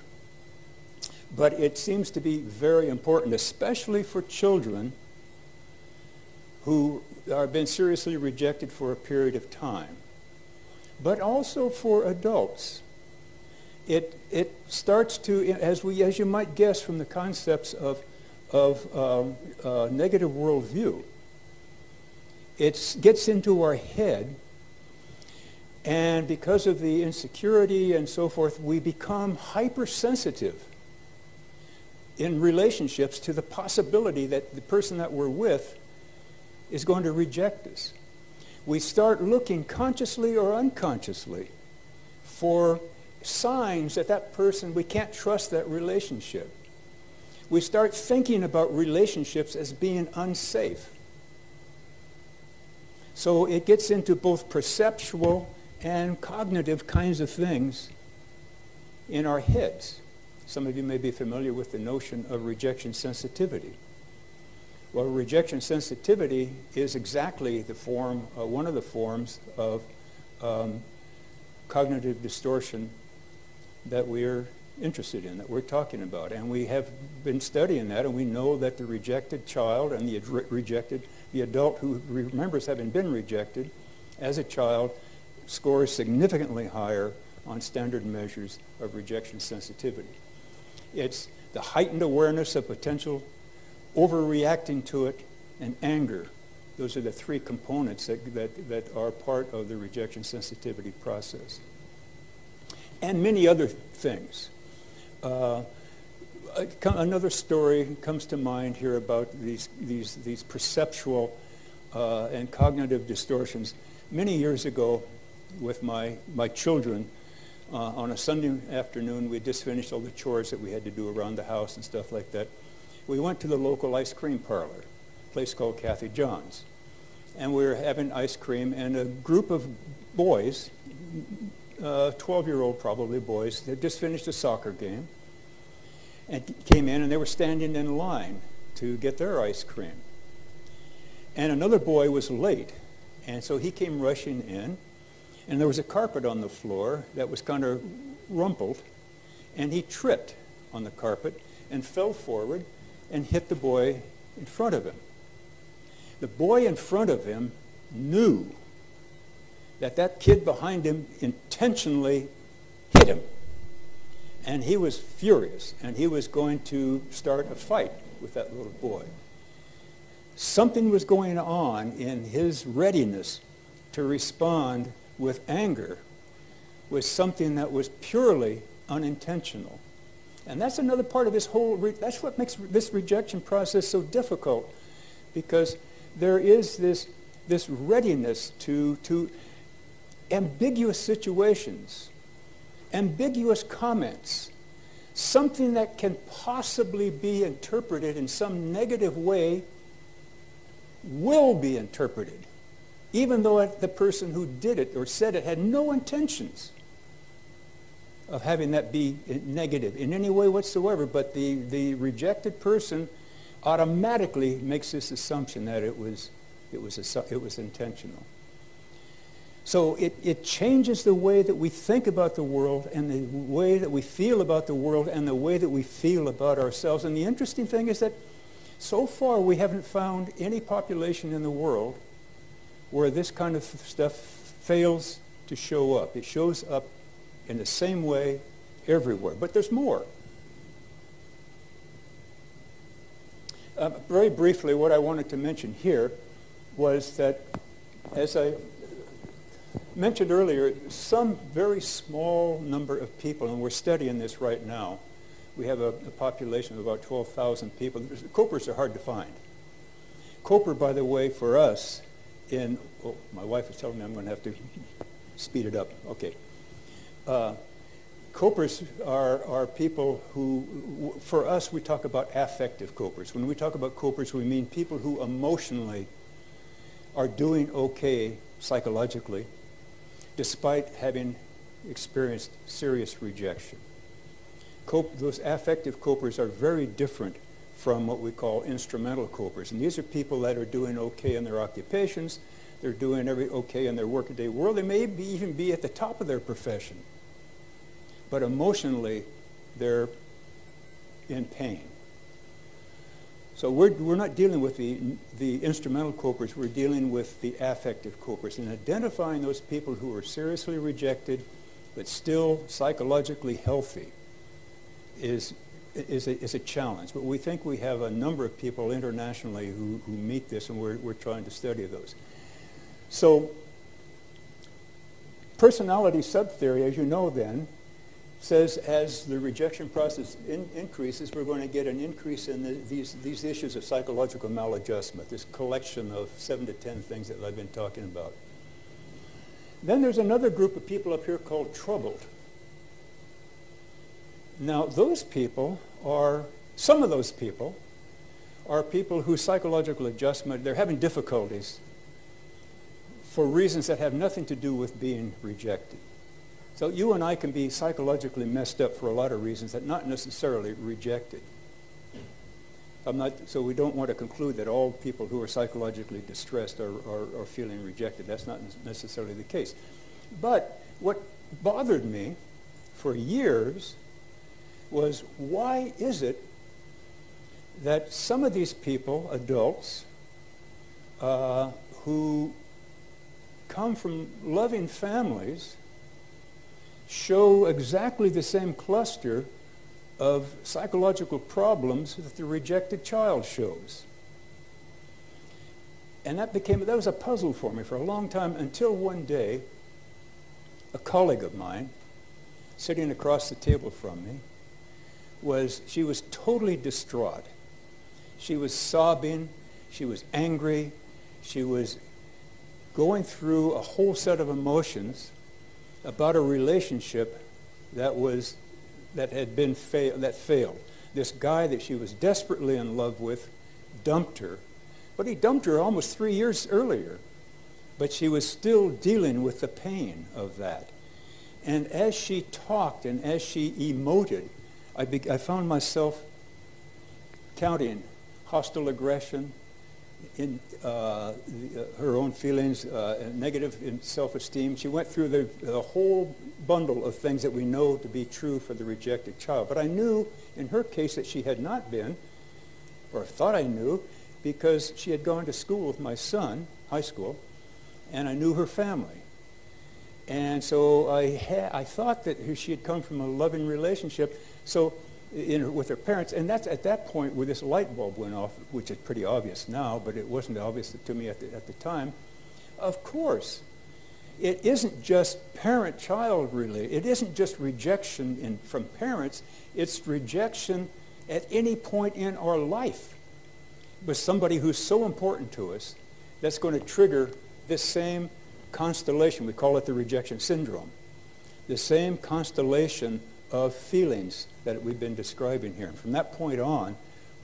Speaker 3: But it seems to be very important, especially for children who have been seriously rejected for a period of time, but also for adults. It, it starts to, as, we, as you might guess from the concepts of, of um, uh, negative worldview, it gets into our head, and because of the insecurity and so forth, we become hypersensitive in relationships to the possibility that the person that we're with is going to reject us. We start looking consciously or unconsciously for signs that that person, we can't trust that relationship. We start thinking about relationships as being unsafe. So it gets into both perceptual and cognitive kinds of things in our heads. Some of you may be familiar with the notion of rejection sensitivity. Well, rejection sensitivity is exactly the form, uh, one of the forms of um, cognitive distortion that we're interested in, that we're talking about. And we have been studying that, and we know that the rejected child and the rejected, the adult who remembers having been rejected as a child scores significantly higher on standard measures of rejection sensitivity. It's the heightened awareness of potential, overreacting to it, and anger. Those are the three components that, that, that are part of the rejection sensitivity process. And many other things. Uh, another story comes to mind here about these, these, these perceptual uh, and cognitive distortions. Many years ago, with my, my children, uh, on a Sunday afternoon, we just finished all the chores that we had to do around the house and stuff like that. We went to the local ice cream parlor, a place called Kathy John's. And we were having ice cream, and a group of boys, 12-year-old uh, probably boys, had just finished a soccer game and came in, and they were standing in line to get their ice cream. And another boy was late, and so he came rushing in, and there was a carpet on the floor that was kind of rumpled, and he tripped on the carpet and fell forward and hit the boy in front of him. The boy in front of him knew that that kid behind him intentionally hit him. And he was furious, and he was going to start a fight with that little boy. Something was going on in his readiness to respond with anger was something that was purely unintentional. And that's another part of this whole, that's what makes this rejection process so difficult because there is this, this readiness to, to ambiguous situations, ambiguous comments, something that can possibly be interpreted in some negative way will be interpreted, even though the person who did it or said it had no intentions of having that be negative in any way whatsoever, but the, the rejected person automatically makes this assumption that it was, it was, it was intentional. So it, it changes the way that we think about the world and the way that we feel about the world and the way that we feel about ourselves. And the interesting thing is that so far we haven't found any population in the world where this kind of stuff fails to show up. It shows up in the same way everywhere. But there's more. Uh, very briefly, what I wanted to mention here was that, as I mentioned earlier, some very small number of people, and we're studying this right now, we have a, a population of about 12,000 people. Copers are hard to find. Coper, by the way, for us, in, oh, my wife is telling me I'm going to have to speed it up. Okay. Uh, copers are, are people who, for us, we talk about affective copers. When we talk about copers, we mean people who emotionally are doing okay psychologically despite having experienced serious rejection. Cope, those affective copers are very different from what we call instrumental copers. And these are people that are doing okay in their occupations. They're doing every okay in their workaday world. They may be, even be at the top of their profession but emotionally, they're in pain. So we're, we're not dealing with the, the instrumental copers, we're dealing with the affective copers and identifying those people who are seriously rejected but still psychologically healthy is, is, a, is a challenge. But we think we have a number of people internationally who, who meet this and we're, we're trying to study those. So personality subtheory, as you know then, says as the rejection process in, increases, we're going to get an increase in the, these, these issues of psychological maladjustment, this collection of seven to ten things that I've been talking about. Then there's another group of people up here called troubled. Now, those people are, some of those people are people whose psychological adjustment, they're having difficulties for reasons that have nothing to do with being rejected. So you and I can be psychologically messed up for a lot of reasons that not necessarily rejected. I'm not, so we don't want to conclude that all people who are psychologically distressed are, are, are feeling rejected. That's not necessarily the case. But what bothered me for years was why is it that some of these people, adults, uh, who come from loving families, show exactly the same cluster of psychological problems that the rejected child shows. And that became, that was a puzzle for me for a long time until one day, a colleague of mine, sitting across the table from me, was, she was totally distraught. She was sobbing, she was angry, she was going through a whole set of emotions about a relationship that was that had been fail, that failed. This guy that she was desperately in love with dumped her, but he dumped her almost three years earlier. But she was still dealing with the pain of that. And as she talked and as she emoted, I, be, I found myself counting hostile aggression, in uh, the, uh, her own feelings, uh, negative in self-esteem. She went through the, the whole bundle of things that we know to be true for the rejected child. But I knew in her case that she had not been, or thought I knew, because she had gone to school with my son, high school, and I knew her family. And so I, ha- I thought that she had come from a loving relationship. So in, with her parents, and that's at that point where this light bulb went off, which is pretty obvious now, but it wasn't obvious to me at the, at the time. Of course, it isn't just parent-child really. It isn't just rejection in, from parents. It's rejection at any point in our life with somebody who's so important to us that's going to trigger this same constellation. We call it the rejection syndrome. The same constellation of feelings that we've been describing here. And from that point on,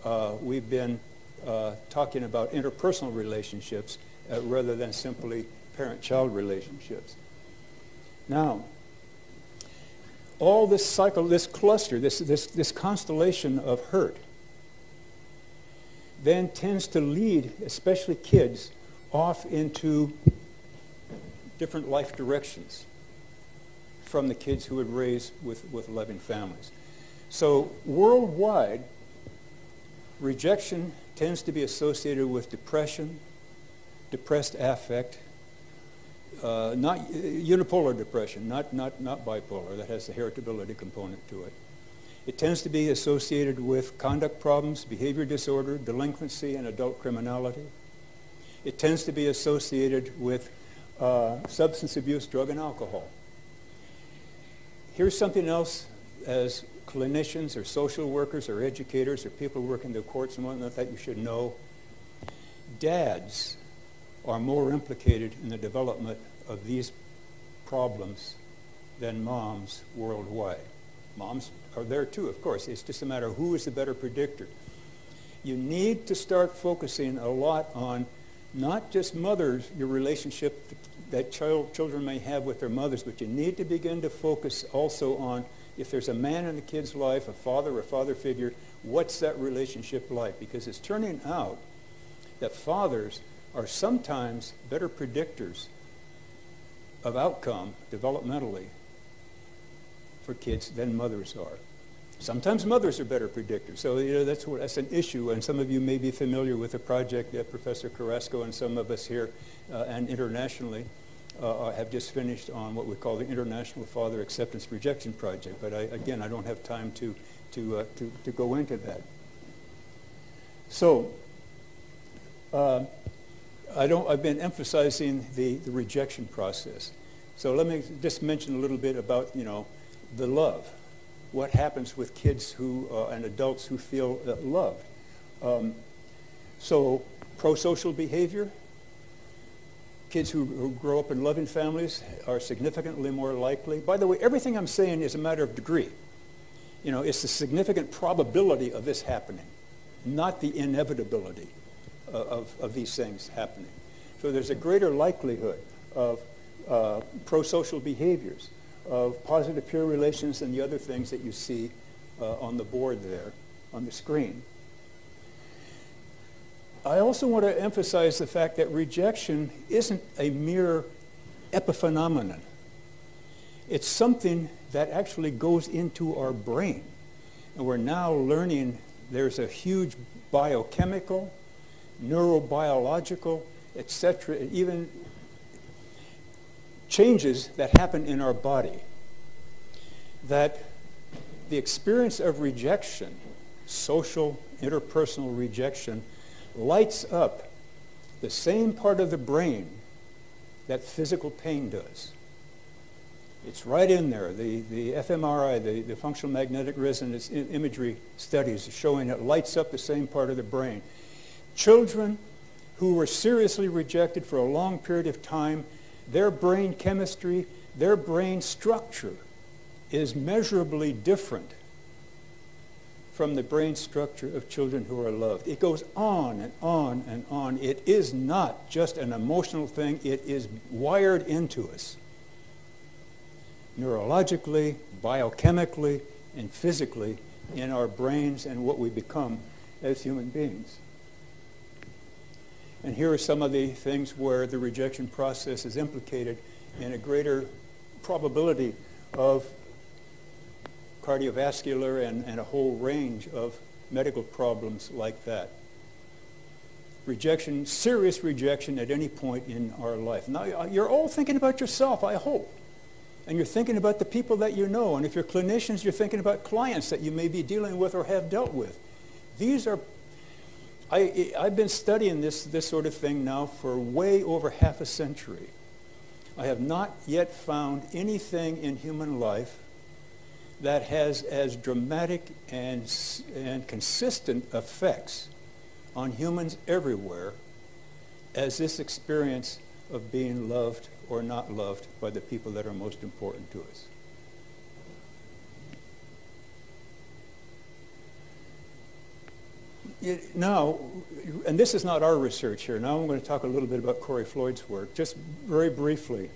Speaker 3: uh, we've been uh, talking about interpersonal relationships uh, rather than simply parent-child relationships. Now, all this cycle, this cluster, this, this, this constellation of hurt, then tends to lead, especially kids, off into different life directions from the kids who would raise with, with loving families. So worldwide, rejection tends to be associated with depression, depressed affect, uh, not uh, unipolar depression, not, not, not bipolar. That has the heritability component to it. It tends to be associated with conduct problems, behavior disorder, delinquency, and adult criminality. It tends to be associated with uh, substance abuse, drug, and alcohol. Here's something else as clinicians or social workers or educators or people who work in the courts and whatnot that you should know. Dads are more implicated in the development of these problems than moms worldwide. Moms are there too, of course. It's just a matter of who is the better predictor. You need to start focusing a lot on not just mothers, your relationship that child, children may have with their mothers, but you need to begin to focus also on if there's a man in the kid's life, a father or a father figure, what's that relationship like? Because it's turning out that fathers are sometimes better predictors of outcome developmentally for kids than mothers are. Sometimes mothers are better predictors. So you know, that's, what, that's an issue. And some of you may be familiar with a project that Professor Carrasco and some of us here uh, and internationally uh, have just finished on what we call the International Father Acceptance Rejection Project. But I, again, I don't have time to, to, uh, to, to, go into that. So uh, I don't, I've been emphasizing the, the rejection process. So let me just mention a little bit about, you know, the love. What happens with kids who, uh, and adults who feel uh, loved. Um, so pro-social behavior, kids who, who, grow up in loving families are significantly more likely. By the way, everything I'm saying is a matter of degree. You know, it's the significant probability of this happening, not the inevitability of, of, of these things happening. So there's a greater likelihood of uh, pro-social behaviors, of positive peer relations and the other things that you see uh, on the board there, on the screen. I also want to emphasize the fact that rejection isn't a mere epiphenomenon. It's something that actually goes into our brain. And we're now learning there's a huge biochemical, neurobiological, etc., even changes that happen in our body. That the experience of rejection, social, interpersonal rejection, lights up the same part of the brain that physical pain does. It's right in there. The, the fMRI, the, the functional magnetic resonance imagery studies are showing it lights up the same part of the brain. Children who were seriously rejected for a long period of time, their brain chemistry, their brain structure is measurably different from the brain structure of children who are loved. It goes on and on and on. It is not just an emotional thing, it is wired into us. Neurologically, biochemically, and physically in our brains and what we become as human beings. And here are some of the things where the rejection process is implicated in a greater probability of cardiovascular and, and a whole range of medical problems like that. Rejection, serious rejection at any point in our life. Now, uh, you're all thinking about yourself, I hope. And you're thinking about the people that you know. And if you're clinicians, you're thinking about clients that you may be dealing with or have dealt with. These are I, I've been studying this, this sort of thing now for way over half a century. I have not yet found anything in human life that has as dramatic and, and consistent effects on humans everywhere as this experience of being loved or not loved by the people that are most important to us. it, now, and this is not our research here. Now I'm going to talk a little bit about Kory Floyd's work, just very briefly.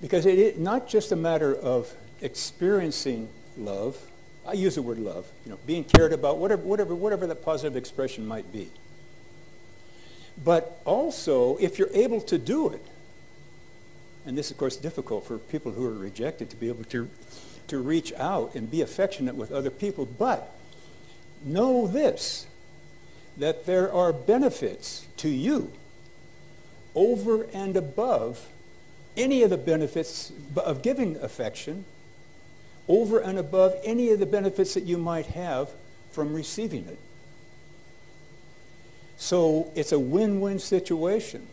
Speaker 3: Because it is not just a matter of experiencing love. I use the word love, you know, being cared about, whatever, whatever, whatever that positive expression might be. But also, if you're able to do it, and this, of course, difficult for people who are rejected to be able to, to reach out and be affectionate with other people, but know this that there are benefits to you over and above any of the benefits of giving affection, over and above any of the benefits that you might have from receiving it. So it's a win-win situation.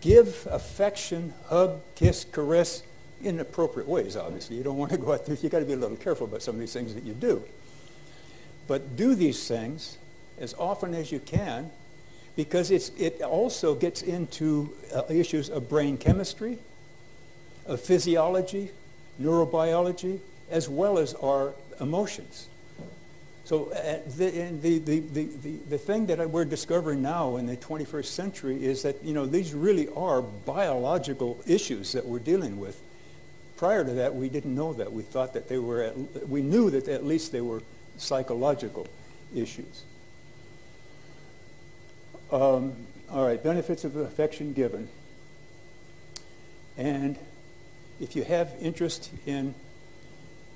Speaker 3: Give affection, hug, kiss, caress, in appropriate ways, obviously. You don't want to go out there. You've got to be a little careful about some of these things that you do. But do these things as often as you can because it's, it also gets into uh, issues of brain chemistry, of physiology, neurobiology, as well as our emotions. So uh, the, the, the, the, the thing that we're discovering now in the 21st century is that, you know, these really are biological issues that we're dealing with prior to that, we didn't know that. We thought that they were, at, we knew that at least they were psychological issues. Um, all right, benefits of affection given. And if you have interest in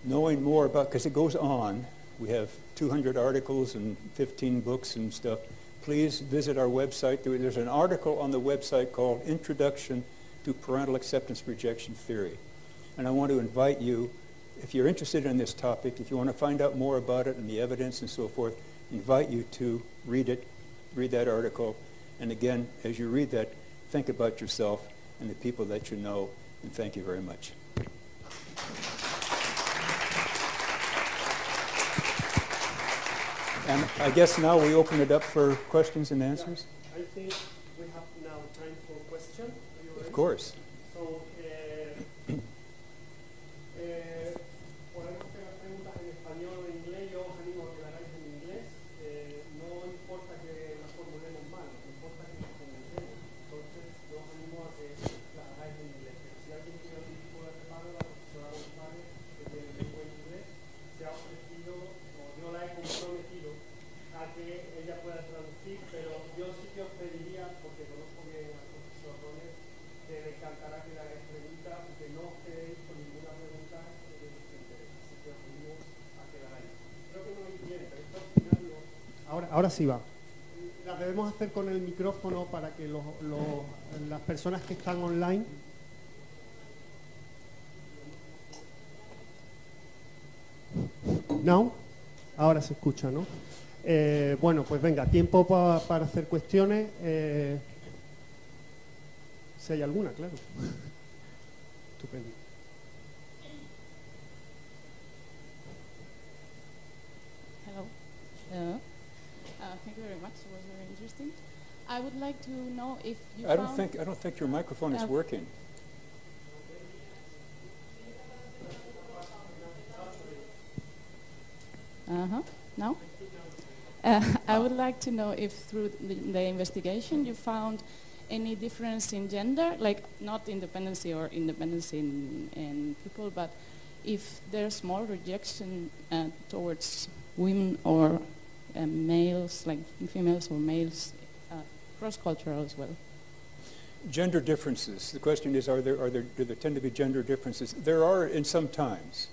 Speaker 3: knowing more about, because it goes on, we have 200 articles and 15 books and stuff. Please visit our website. There's an article on the website called Introduction to Parental Acceptance Rejection Theory. And I want to invite you, if you're interested in this topic, if you want to find out more about it and the evidence and so forth, invite you to read it, read that article. And again, as you read that, think about yourself and the people that you know. And thank you very much. And I guess now we open it up for questions and answers.
Speaker 2: Yeah, I think we have now time for questions.
Speaker 3: Of course.
Speaker 2: Ahora sí va. La debemos hacer con el micrófono para que las personas que están online ¿No? Ahora se escucha, ¿no? Eh, bueno, pues venga, tiempo para hacer cuestiones. Eh, si hay alguna, claro. Estupendo.
Speaker 4: Hello. Thank you very much. It was very interesting. I would like to know if you.
Speaker 3: I don't think I don't think your microphone is uh, working.
Speaker 4: Uh huh. No. Uh, I would like to know if through the, the, investigation you found any difference in gender, like not independency or independence in, in people, but if there's more rejection uh, towards women or uh, males, like females or males, uh, cross-cultural as well?
Speaker 3: Gender differences. The question is, are there, are there, do there tend to be gender differences? There are in some times.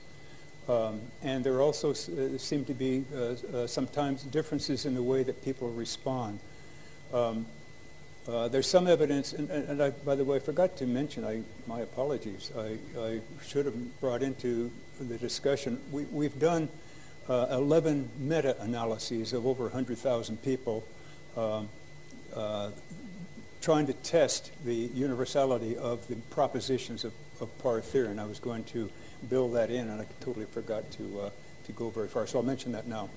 Speaker 3: Um, and there also uh, seem to be uh, uh, sometimes differences in the way that people respond. Um, uh, there's some evidence, and, and I, by the way, I forgot to mention, I, my apologies, I, I should have brought into the discussion, we, have done uh, 11 meta-analyses of over 100,000 people um, uh, trying to test the universality of the propositions of, of PAR theory and I was going to build that in, and I totally forgot to, uh, to go very far, so I'll mention that now.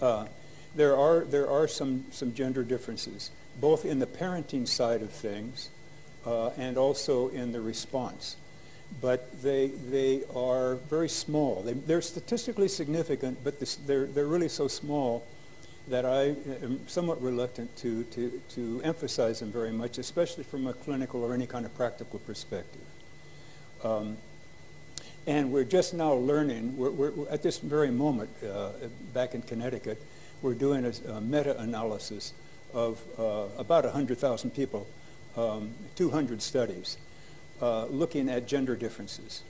Speaker 3: Uh, there are, there are some, some gender differences, both in the parenting side of things uh, and also in the response. But they, they are very small. They, they're statistically significant, but this, they're, they're really so small that I am somewhat reluctant to, to, to emphasize them very much, especially from a clinical or any kind of practical perspective. Um, and we're just now learning, we're, we're, at this very moment uh, back in Connecticut, we're doing a, a meta-analysis of uh, about 100,000 people, um, 200 studies, uh, looking at gender differences,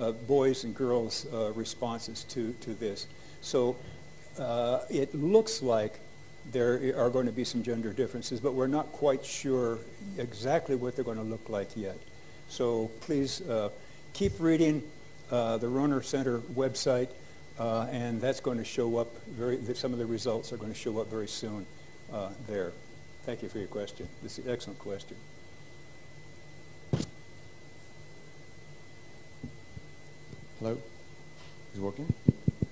Speaker 3: uh, boys and girls' uh, responses to, to this. So uh, it looks like there are going to be some gender differences, but we're not quite sure exactly what they're going to look like yet. So please keep reading uh, the Rohner Center website, uh, and that's going to show up very, some of the results are going to show up very soon uh, there. Thank you for your question. This is an excellent question.
Speaker 5: Hello? Is it working?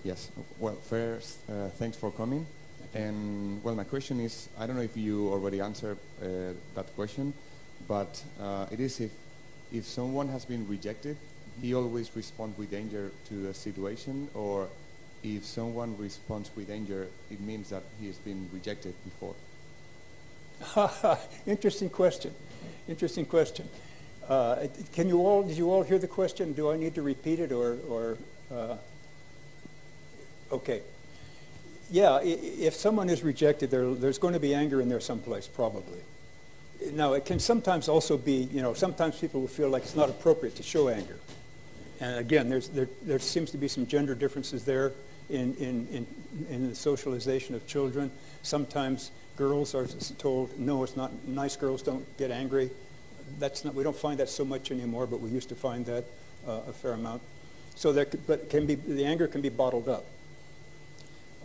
Speaker 5: Yes. Well, first, uh, thanks for coming. And, well, my question is, I don't know if you already answered uh, that question, but uh, it is if, if someone has been rejected he always responds with danger to the situation, or if someone responds with danger, it means that he has been rejected before?
Speaker 3: Interesting question. Interesting question. Uh, can you all, did you all hear the question? Do I need to repeat it or, or uh, okay. Yeah, if someone is rejected, there, there's going to be anger in there someplace, probably. Now, it can sometimes also be, you know, sometimes people will feel like it's not appropriate to show anger. And again, there's, there, there seems to be some gender differences there in, in, in, in the socialization of children. Sometimes girls are told, no, it's not, nice girls don't get angry. That's not, we don't find that so much anymore, but we used to find that uh, a fair amount. So there, but can be, the anger can be bottled up.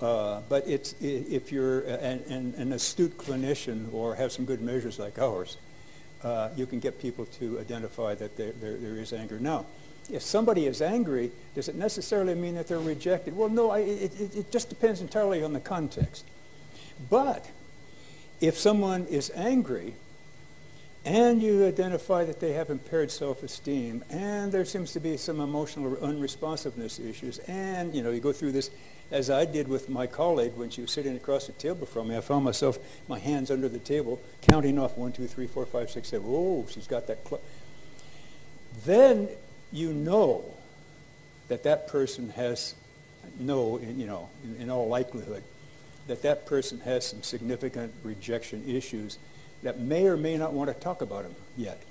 Speaker 3: Uh, but it's, if you're an, an, an, astute clinician or have some good measures like ours, uh, you can get people to identify that there, there, there is anger. Now, if somebody is angry, does it necessarily mean that they're rejected? Well, no, I, it, it just depends entirely on the context. But if someone is angry and you identify that they have impaired self-esteem and there seems to be some emotional unresponsiveness issues and, you know, you go through this as I did with my colleague when she was sitting across the table from me. I found myself, my hands under the table, counting off one, two, three, four, five, six, seven. Oh, she's got that. then you know that that person has, know, you know, in, in all likelihood, that that person has some significant rejection issues that may or may not want to talk about them yet.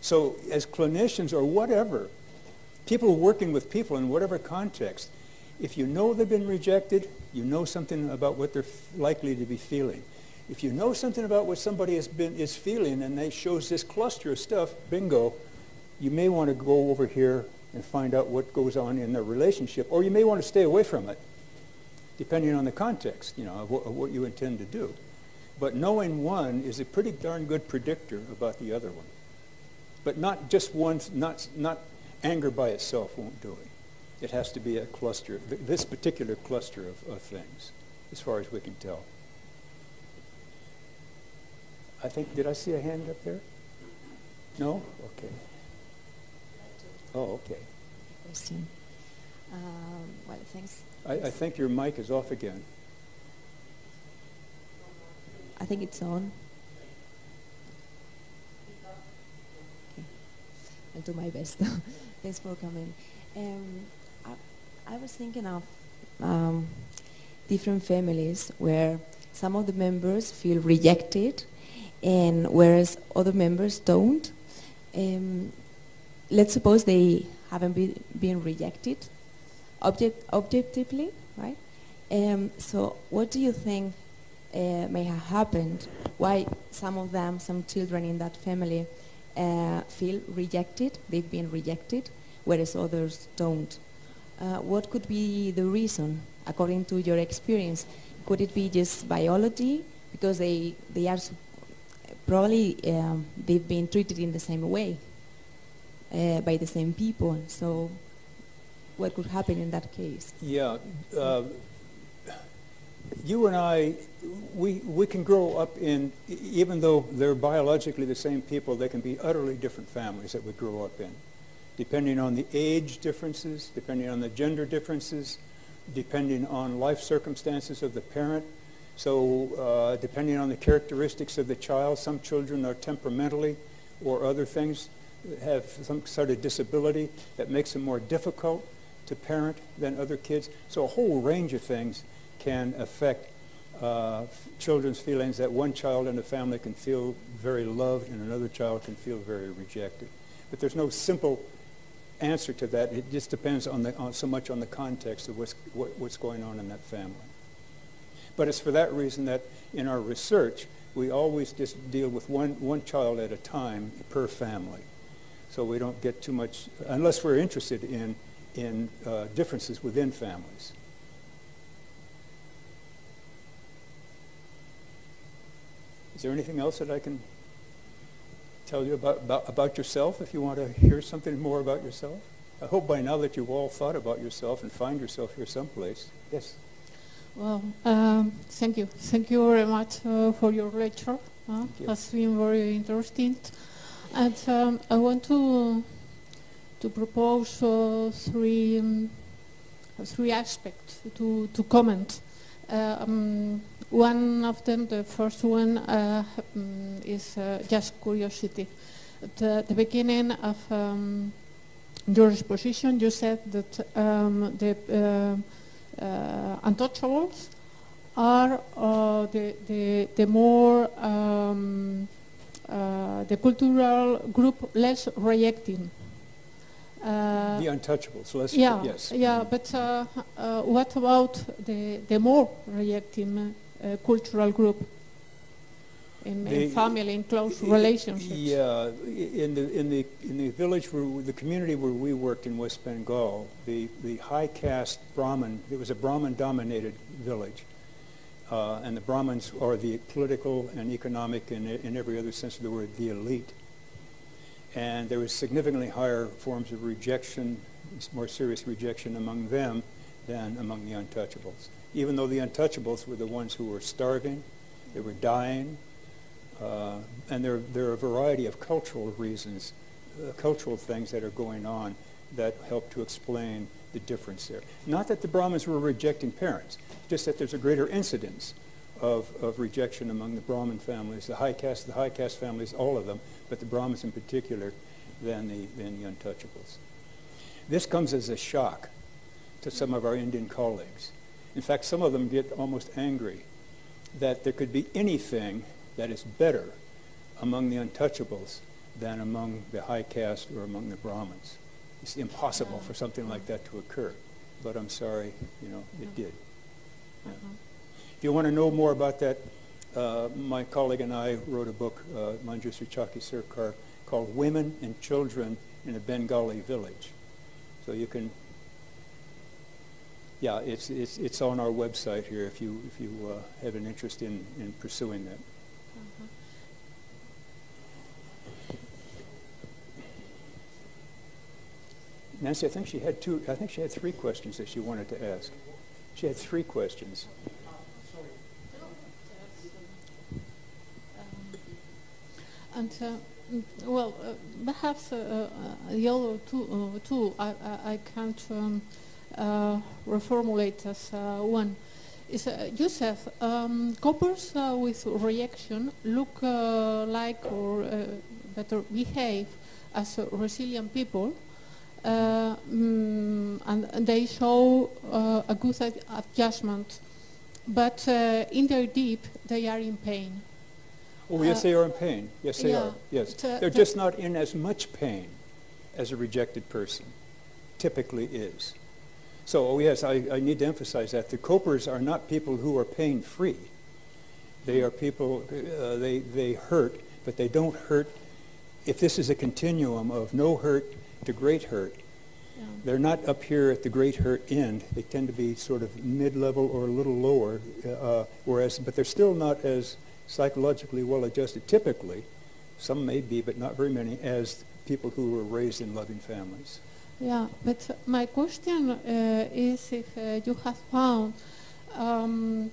Speaker 3: So as clinicians or whatever, people working with people in whatever context, if you know they've been rejected, you know something about what they're likely to be feeling. If you know something about what somebody has been is feeling and they shows this cluster of stuff, bingo, you may want to go over here and find out what goes on in their relationship, or you may want to stay away from it, depending on the context, you know, of what, of what you intend to do. But knowing one is a pretty darn good predictor about the other one. But not just one, not, not anger by itself won't do it. It has to be a cluster, this particular cluster of, of things, as far as we can tell. I think, did I see a hand up there? No? Okay. Oh, okay.
Speaker 6: Um, well, thanks.
Speaker 3: I, I think your mic is off again.
Speaker 6: Think it's on. Okay. I'll do my best. Thanks for coming. Um, I, I, was thinking of um, different families where some of the members feel rejected and whereas other members don't. Um, let's suppose they haven't be, been rejected object, objectively, right? Um, so what do you think uh, may have happened? Why some of them, some children in that family, uh, feel rejected, they've been rejected, whereas others don't? Uh, what could be the reason, according to your experience? Could it be just biology? Because they, they are probably um, they've been treated in the same way uh, by the same people. So what could happen in that case?
Speaker 3: Yeah. Uh, you and I, we, we can grow up in, even though they're biologically the same people, they can be utterly different families that we grow up in, depending on the age differences, depending on the gender differences, depending on life circumstances of the parent. So uh, depending on the characteristics of the child, some children are temperamentally or other things have some sort of disability that makes them more difficult to parent than other kids. So a whole range of things can affect uh, children's feelings that one child in a family can feel very loved and another child can feel very rejected. But there's no simple answer to that. It just depends on, the, on so much on the context of what's, what, what's going on in that family. But it's for that reason that in our research, we always just deal with one, one child at a time per family. So we don't get too much, unless we're interested in, in uh, differences within families. Is there anything else that I can tell you about, about, about yourself if you want to hear something more about yourself? I hope by now that you've all thought about yourself and find yourself here someplace. Yes?
Speaker 7: Well, um, thank you. Thank you very much uh, for your lecture. Uh,
Speaker 3: you.
Speaker 7: Has been very interesting. And um, I want to to propose uh, three um, three aspects to to comment. Um, one of them, the first one, uh, um, is uh, just curiosity. At the, the beginning of um, your exposition, you said that um, the uh, uh, untouchables are uh, the, the, the more um, uh, the cultural group less reacting.
Speaker 3: the untouchables. Let's,
Speaker 7: yeah,
Speaker 3: yes.
Speaker 7: yeah, but uh, uh, what about the, the more reacting uh, cultural group in, family, in close relationships?
Speaker 3: Yeah, in the, in the, in the village where, the community where we worked in West Bengal, the, the high caste Brahmin, it was a Brahmin-dominated village. Uh, and the Brahmins are the political and economic and in every other sense of the word, the elite. And there was significantly higher forms of rejection, more serious rejection among them than among the untouchables. Even though the untouchables were the ones who were starving, they were dying, uh, and there, there are a variety of cultural reasons, uh, cultural things that are going on that help to explain the difference there. Not that the Brahmins were rejecting parents, just that there's a greater incidence of, of rejection among the Brahmin families, the high caste, the high caste families, all of them, but the Brahmins in particular, than the, than the untouchables. This comes as a shock to some of our Indian colleagues. In fact, some of them get almost angry that there could be anything that is better among the untouchables than among the high caste or among the Brahmins. It's impossible for something like that to occur. But I'm sorry, you know, it did. Yeah. If you want to know more about that, uh, my colleague and I wrote a book, uh, Manjusri Chaki Sircar, called Women and Children in a Bengali Village. So you can, yeah, it's, it's, it's on our website here if you, if you uh, have an interest in, in pursuing that. Nancy, I think she had two, I think she had three questions that she wanted to ask. She had three questions.
Speaker 7: And uh, mm, well, uh, perhaps uh, uh, the other two, uh, two I, I, I can't um, uh, reformulate as uh, one. Is uh, Yusef, um, couples uh, with reaction look uh, like or uh, better behave as uh, resilient people, uh, mm, and they show uh, a good ad- adjustment but uh, in their deep, they are in pain.
Speaker 3: Oh, yes,
Speaker 7: Uh,
Speaker 3: they are in pain. Yes, they
Speaker 7: yeah,
Speaker 3: are. Yes.
Speaker 7: uh,
Speaker 3: They're
Speaker 7: the-
Speaker 3: just not in as much pain as a rejected person typically is. So, oh, yes, I, I need to emphasize that. The copers are not people who are pain free. They are people, uh, they, they hurt, but they don't hurt. If this is a continuum of no hurt to great hurt,
Speaker 7: Yeah.
Speaker 3: they're not up here at the great hurt end. They tend to be sort of mid-level or a little lower, uh, whereas, but they're still not as psychologically well-adjusted typically, some may be, but not very many, as people who were raised in loving families.
Speaker 7: Yeah, but my question uh, is if uh, you have found um,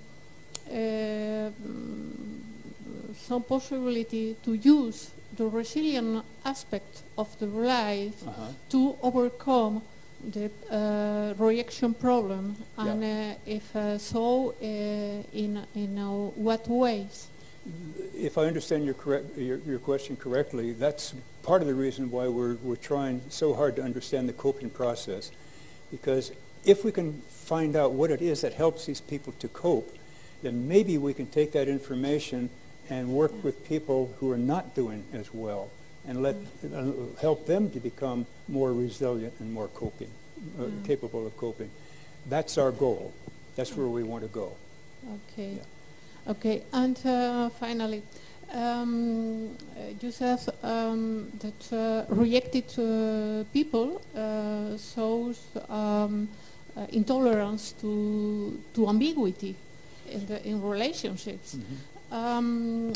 Speaker 7: uh, some possibility to use the resilient aspect of the life
Speaker 3: Uh-huh.
Speaker 7: to overcome the uh, reaction problem, and
Speaker 3: Yeah.
Speaker 7: uh, if uh, so, uh, in in uh, what ways?
Speaker 3: If I understand your, correct, your, your question correctly, that's part of the reason why we're, we're trying so hard to understand the coping process. Because if we can find out what it is that helps these people to cope, then maybe we can take that information and work with people who are not doing as well and let, uh, help them to become more resilient and more coping, uh,
Speaker 7: Mm.
Speaker 3: capable of coping. That's our goal. That's where we want to go.
Speaker 7: Okay.
Speaker 3: Yeah.
Speaker 7: Okay. And uh, finally, um, uh, you said um, that uh, reacted uh, people uh, shows um, uh, intolerance to to ambiguity in the, in relationships. Mm,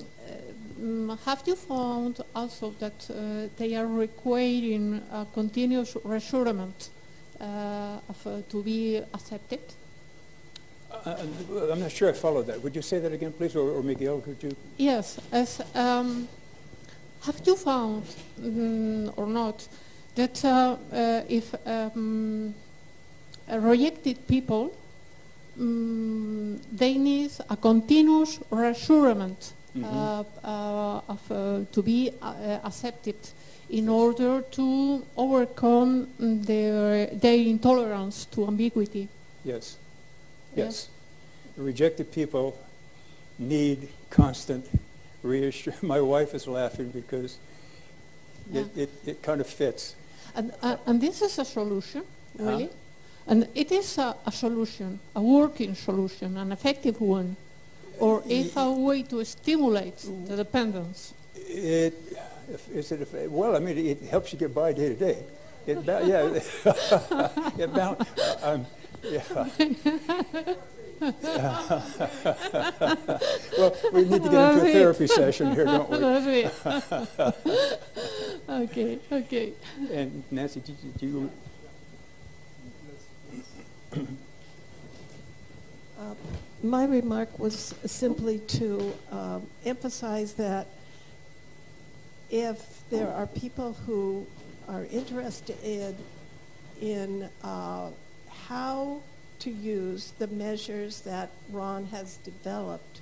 Speaker 7: have you found also that uh, they are requiring a continuous reassurance uh, of, uh, to be accepted?
Speaker 3: Uh, I'm not sure I followed that. Would you say that again, please? Or, or Miguel, could you?
Speaker 7: Yes. As, um, have you found mm, or not that uh, uh, if um, uh, rejected people, mm, they need a continuous reassurance uh, uh, of, uh, to be uh, uh, accepted in order to overcome mm, their, their intolerance to ambiguity?
Speaker 3: Yes. Yes. Rejected people need constant reassurance. My wife is laughing because it,
Speaker 7: Yeah.
Speaker 3: it, it kind of fits.
Speaker 7: And, uh, and this is a solution,
Speaker 3: Huh?
Speaker 7: really? And it is a, a solution, a working solution, an effective one, or it's a way to stimulate the dependence.
Speaker 3: It, is it, well, I mean, it helps you get by day to day. It, yeah, it bound, um, yeah. well, we need to get into a therapy session here, don't we?
Speaker 7: That's it. okay, okay.
Speaker 3: And Nancy, did you, do you
Speaker 8: Uh, My remark was simply to um, emphasize that if there are people who are interested in, in uh, how to use the measures that Ron has developed,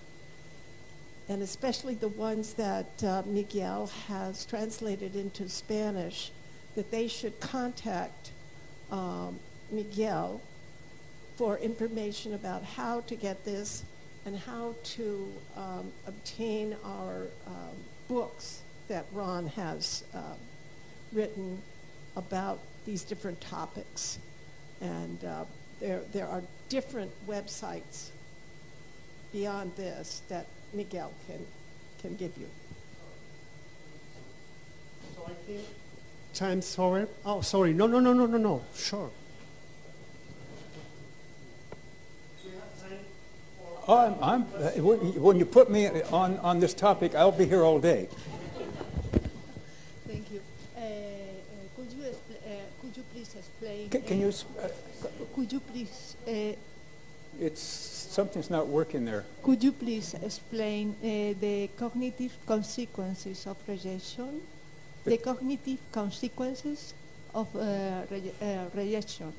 Speaker 8: and especially the ones that uh, Miguel has translated into Spanish, that they should contact um, Miguel for information about how to get this and how to um, obtain our um, books that Ron has um, written about these different topics. And uh, there, there are different websites beyond this that Miguel can, can give you.
Speaker 2: So I think time's over. Oh, sorry. No, no, no, no, no, no. Sure.
Speaker 3: Oh, I'm, I'm, uh, when when you put me on, on this topic, I'll be here all day.
Speaker 9: Thank you. Uh, uh, Could you expl- uh, could you explain?
Speaker 3: Can, can
Speaker 9: uh,
Speaker 3: you, uh,
Speaker 9: Could you please, uh,
Speaker 3: it's, something's not working there.
Speaker 9: could you please explain uh, the cognitive consequences of rejection? The cognitive consequences of uh, reje- uh, rejection?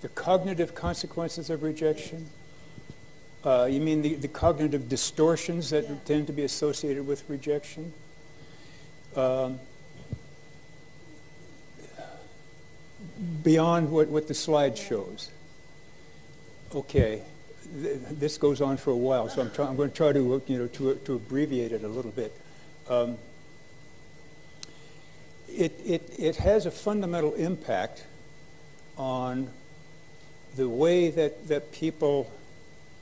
Speaker 3: The cognitive consequences of rejection? Uh, you mean the, the cognitive distortions that
Speaker 9: Yeah.
Speaker 3: tend to be associated with rejection? Um, beyond what, what the slide shows. Okay. th- this goes on for a while, so I'm, I'm going to try to, you know, to, to abbreviate it a little bit. Um, it, it, it has a fundamental impact on the way that, that people,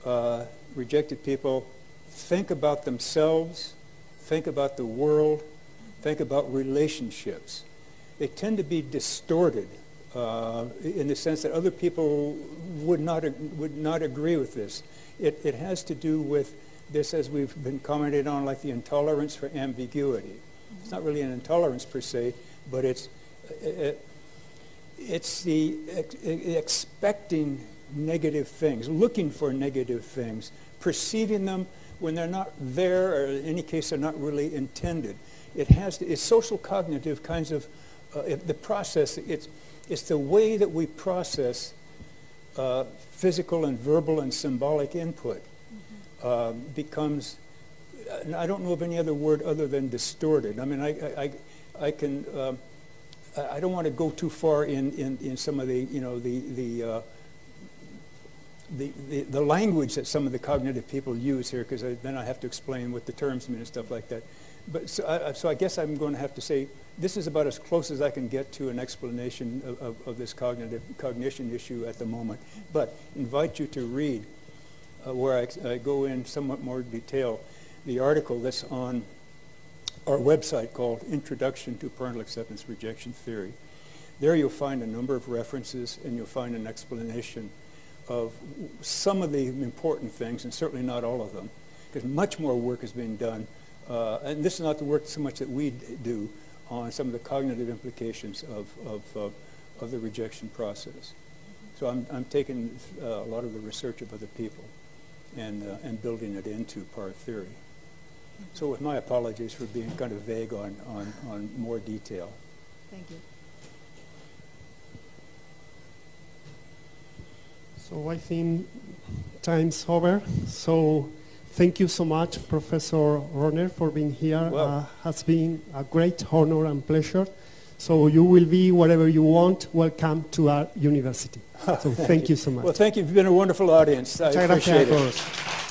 Speaker 3: uh, rejected people, think about themselves, think about the world, think about relationships. They tend to be distorted uh, in the sense that other people would not, would not agree with this. It, it has to do with this, as we've been commented on, like the intolerance for ambiguity. It's not really an intolerance per se, but it's, uh, uh, it's the ex- expecting negative things, looking for negative things, perceiving them when they're not there, or in any case, they're not really intended. It has to, it's social cognitive kinds of uh, it, the process. It's it's the way that we process uh, physical and verbal and symbolic input um, becomes. I don't know of any other word other than distorted. I mean, I I, I, can. Um, I I don't want to go too far in, in, in some of the, you know, the, the, uh, the, the, the language that some of the cognitive people use here, because then I have to explain what the terms mean and stuff like that. But so I, so I guess I'm going to have to say this is about as close as I can get to an explanation of, of, of this cognitive cognition issue at the moment. But invite you to read, uh, where I, I go in somewhat more detail, the article that's on our website called Introduction to Parental Acceptance Rejection Theory. There you'll find a number of references and you'll find an explanation of some of the important things, and certainly not all of them, because much more work is being done. Uh, and this is not the work so much that we do on some of the cognitive implications of, of, uh, of the rejection process. So I'm, I'm taking uh, a lot of the research of other people and, uh, and building it into PAR theory. So with my apologies for being kind of vague on, on, on more detail.
Speaker 1: Thank you.
Speaker 2: So I think time's over. So thank you so much, Professor Rohner, for being here.
Speaker 3: Well-
Speaker 2: uh, has been a great honor and pleasure. So you will be wherever you want. Welcome to our university. So thank you so much.
Speaker 3: Well, thank you. You've been a wonderful audience. I
Speaker 2: Muchas
Speaker 3: appreciate it.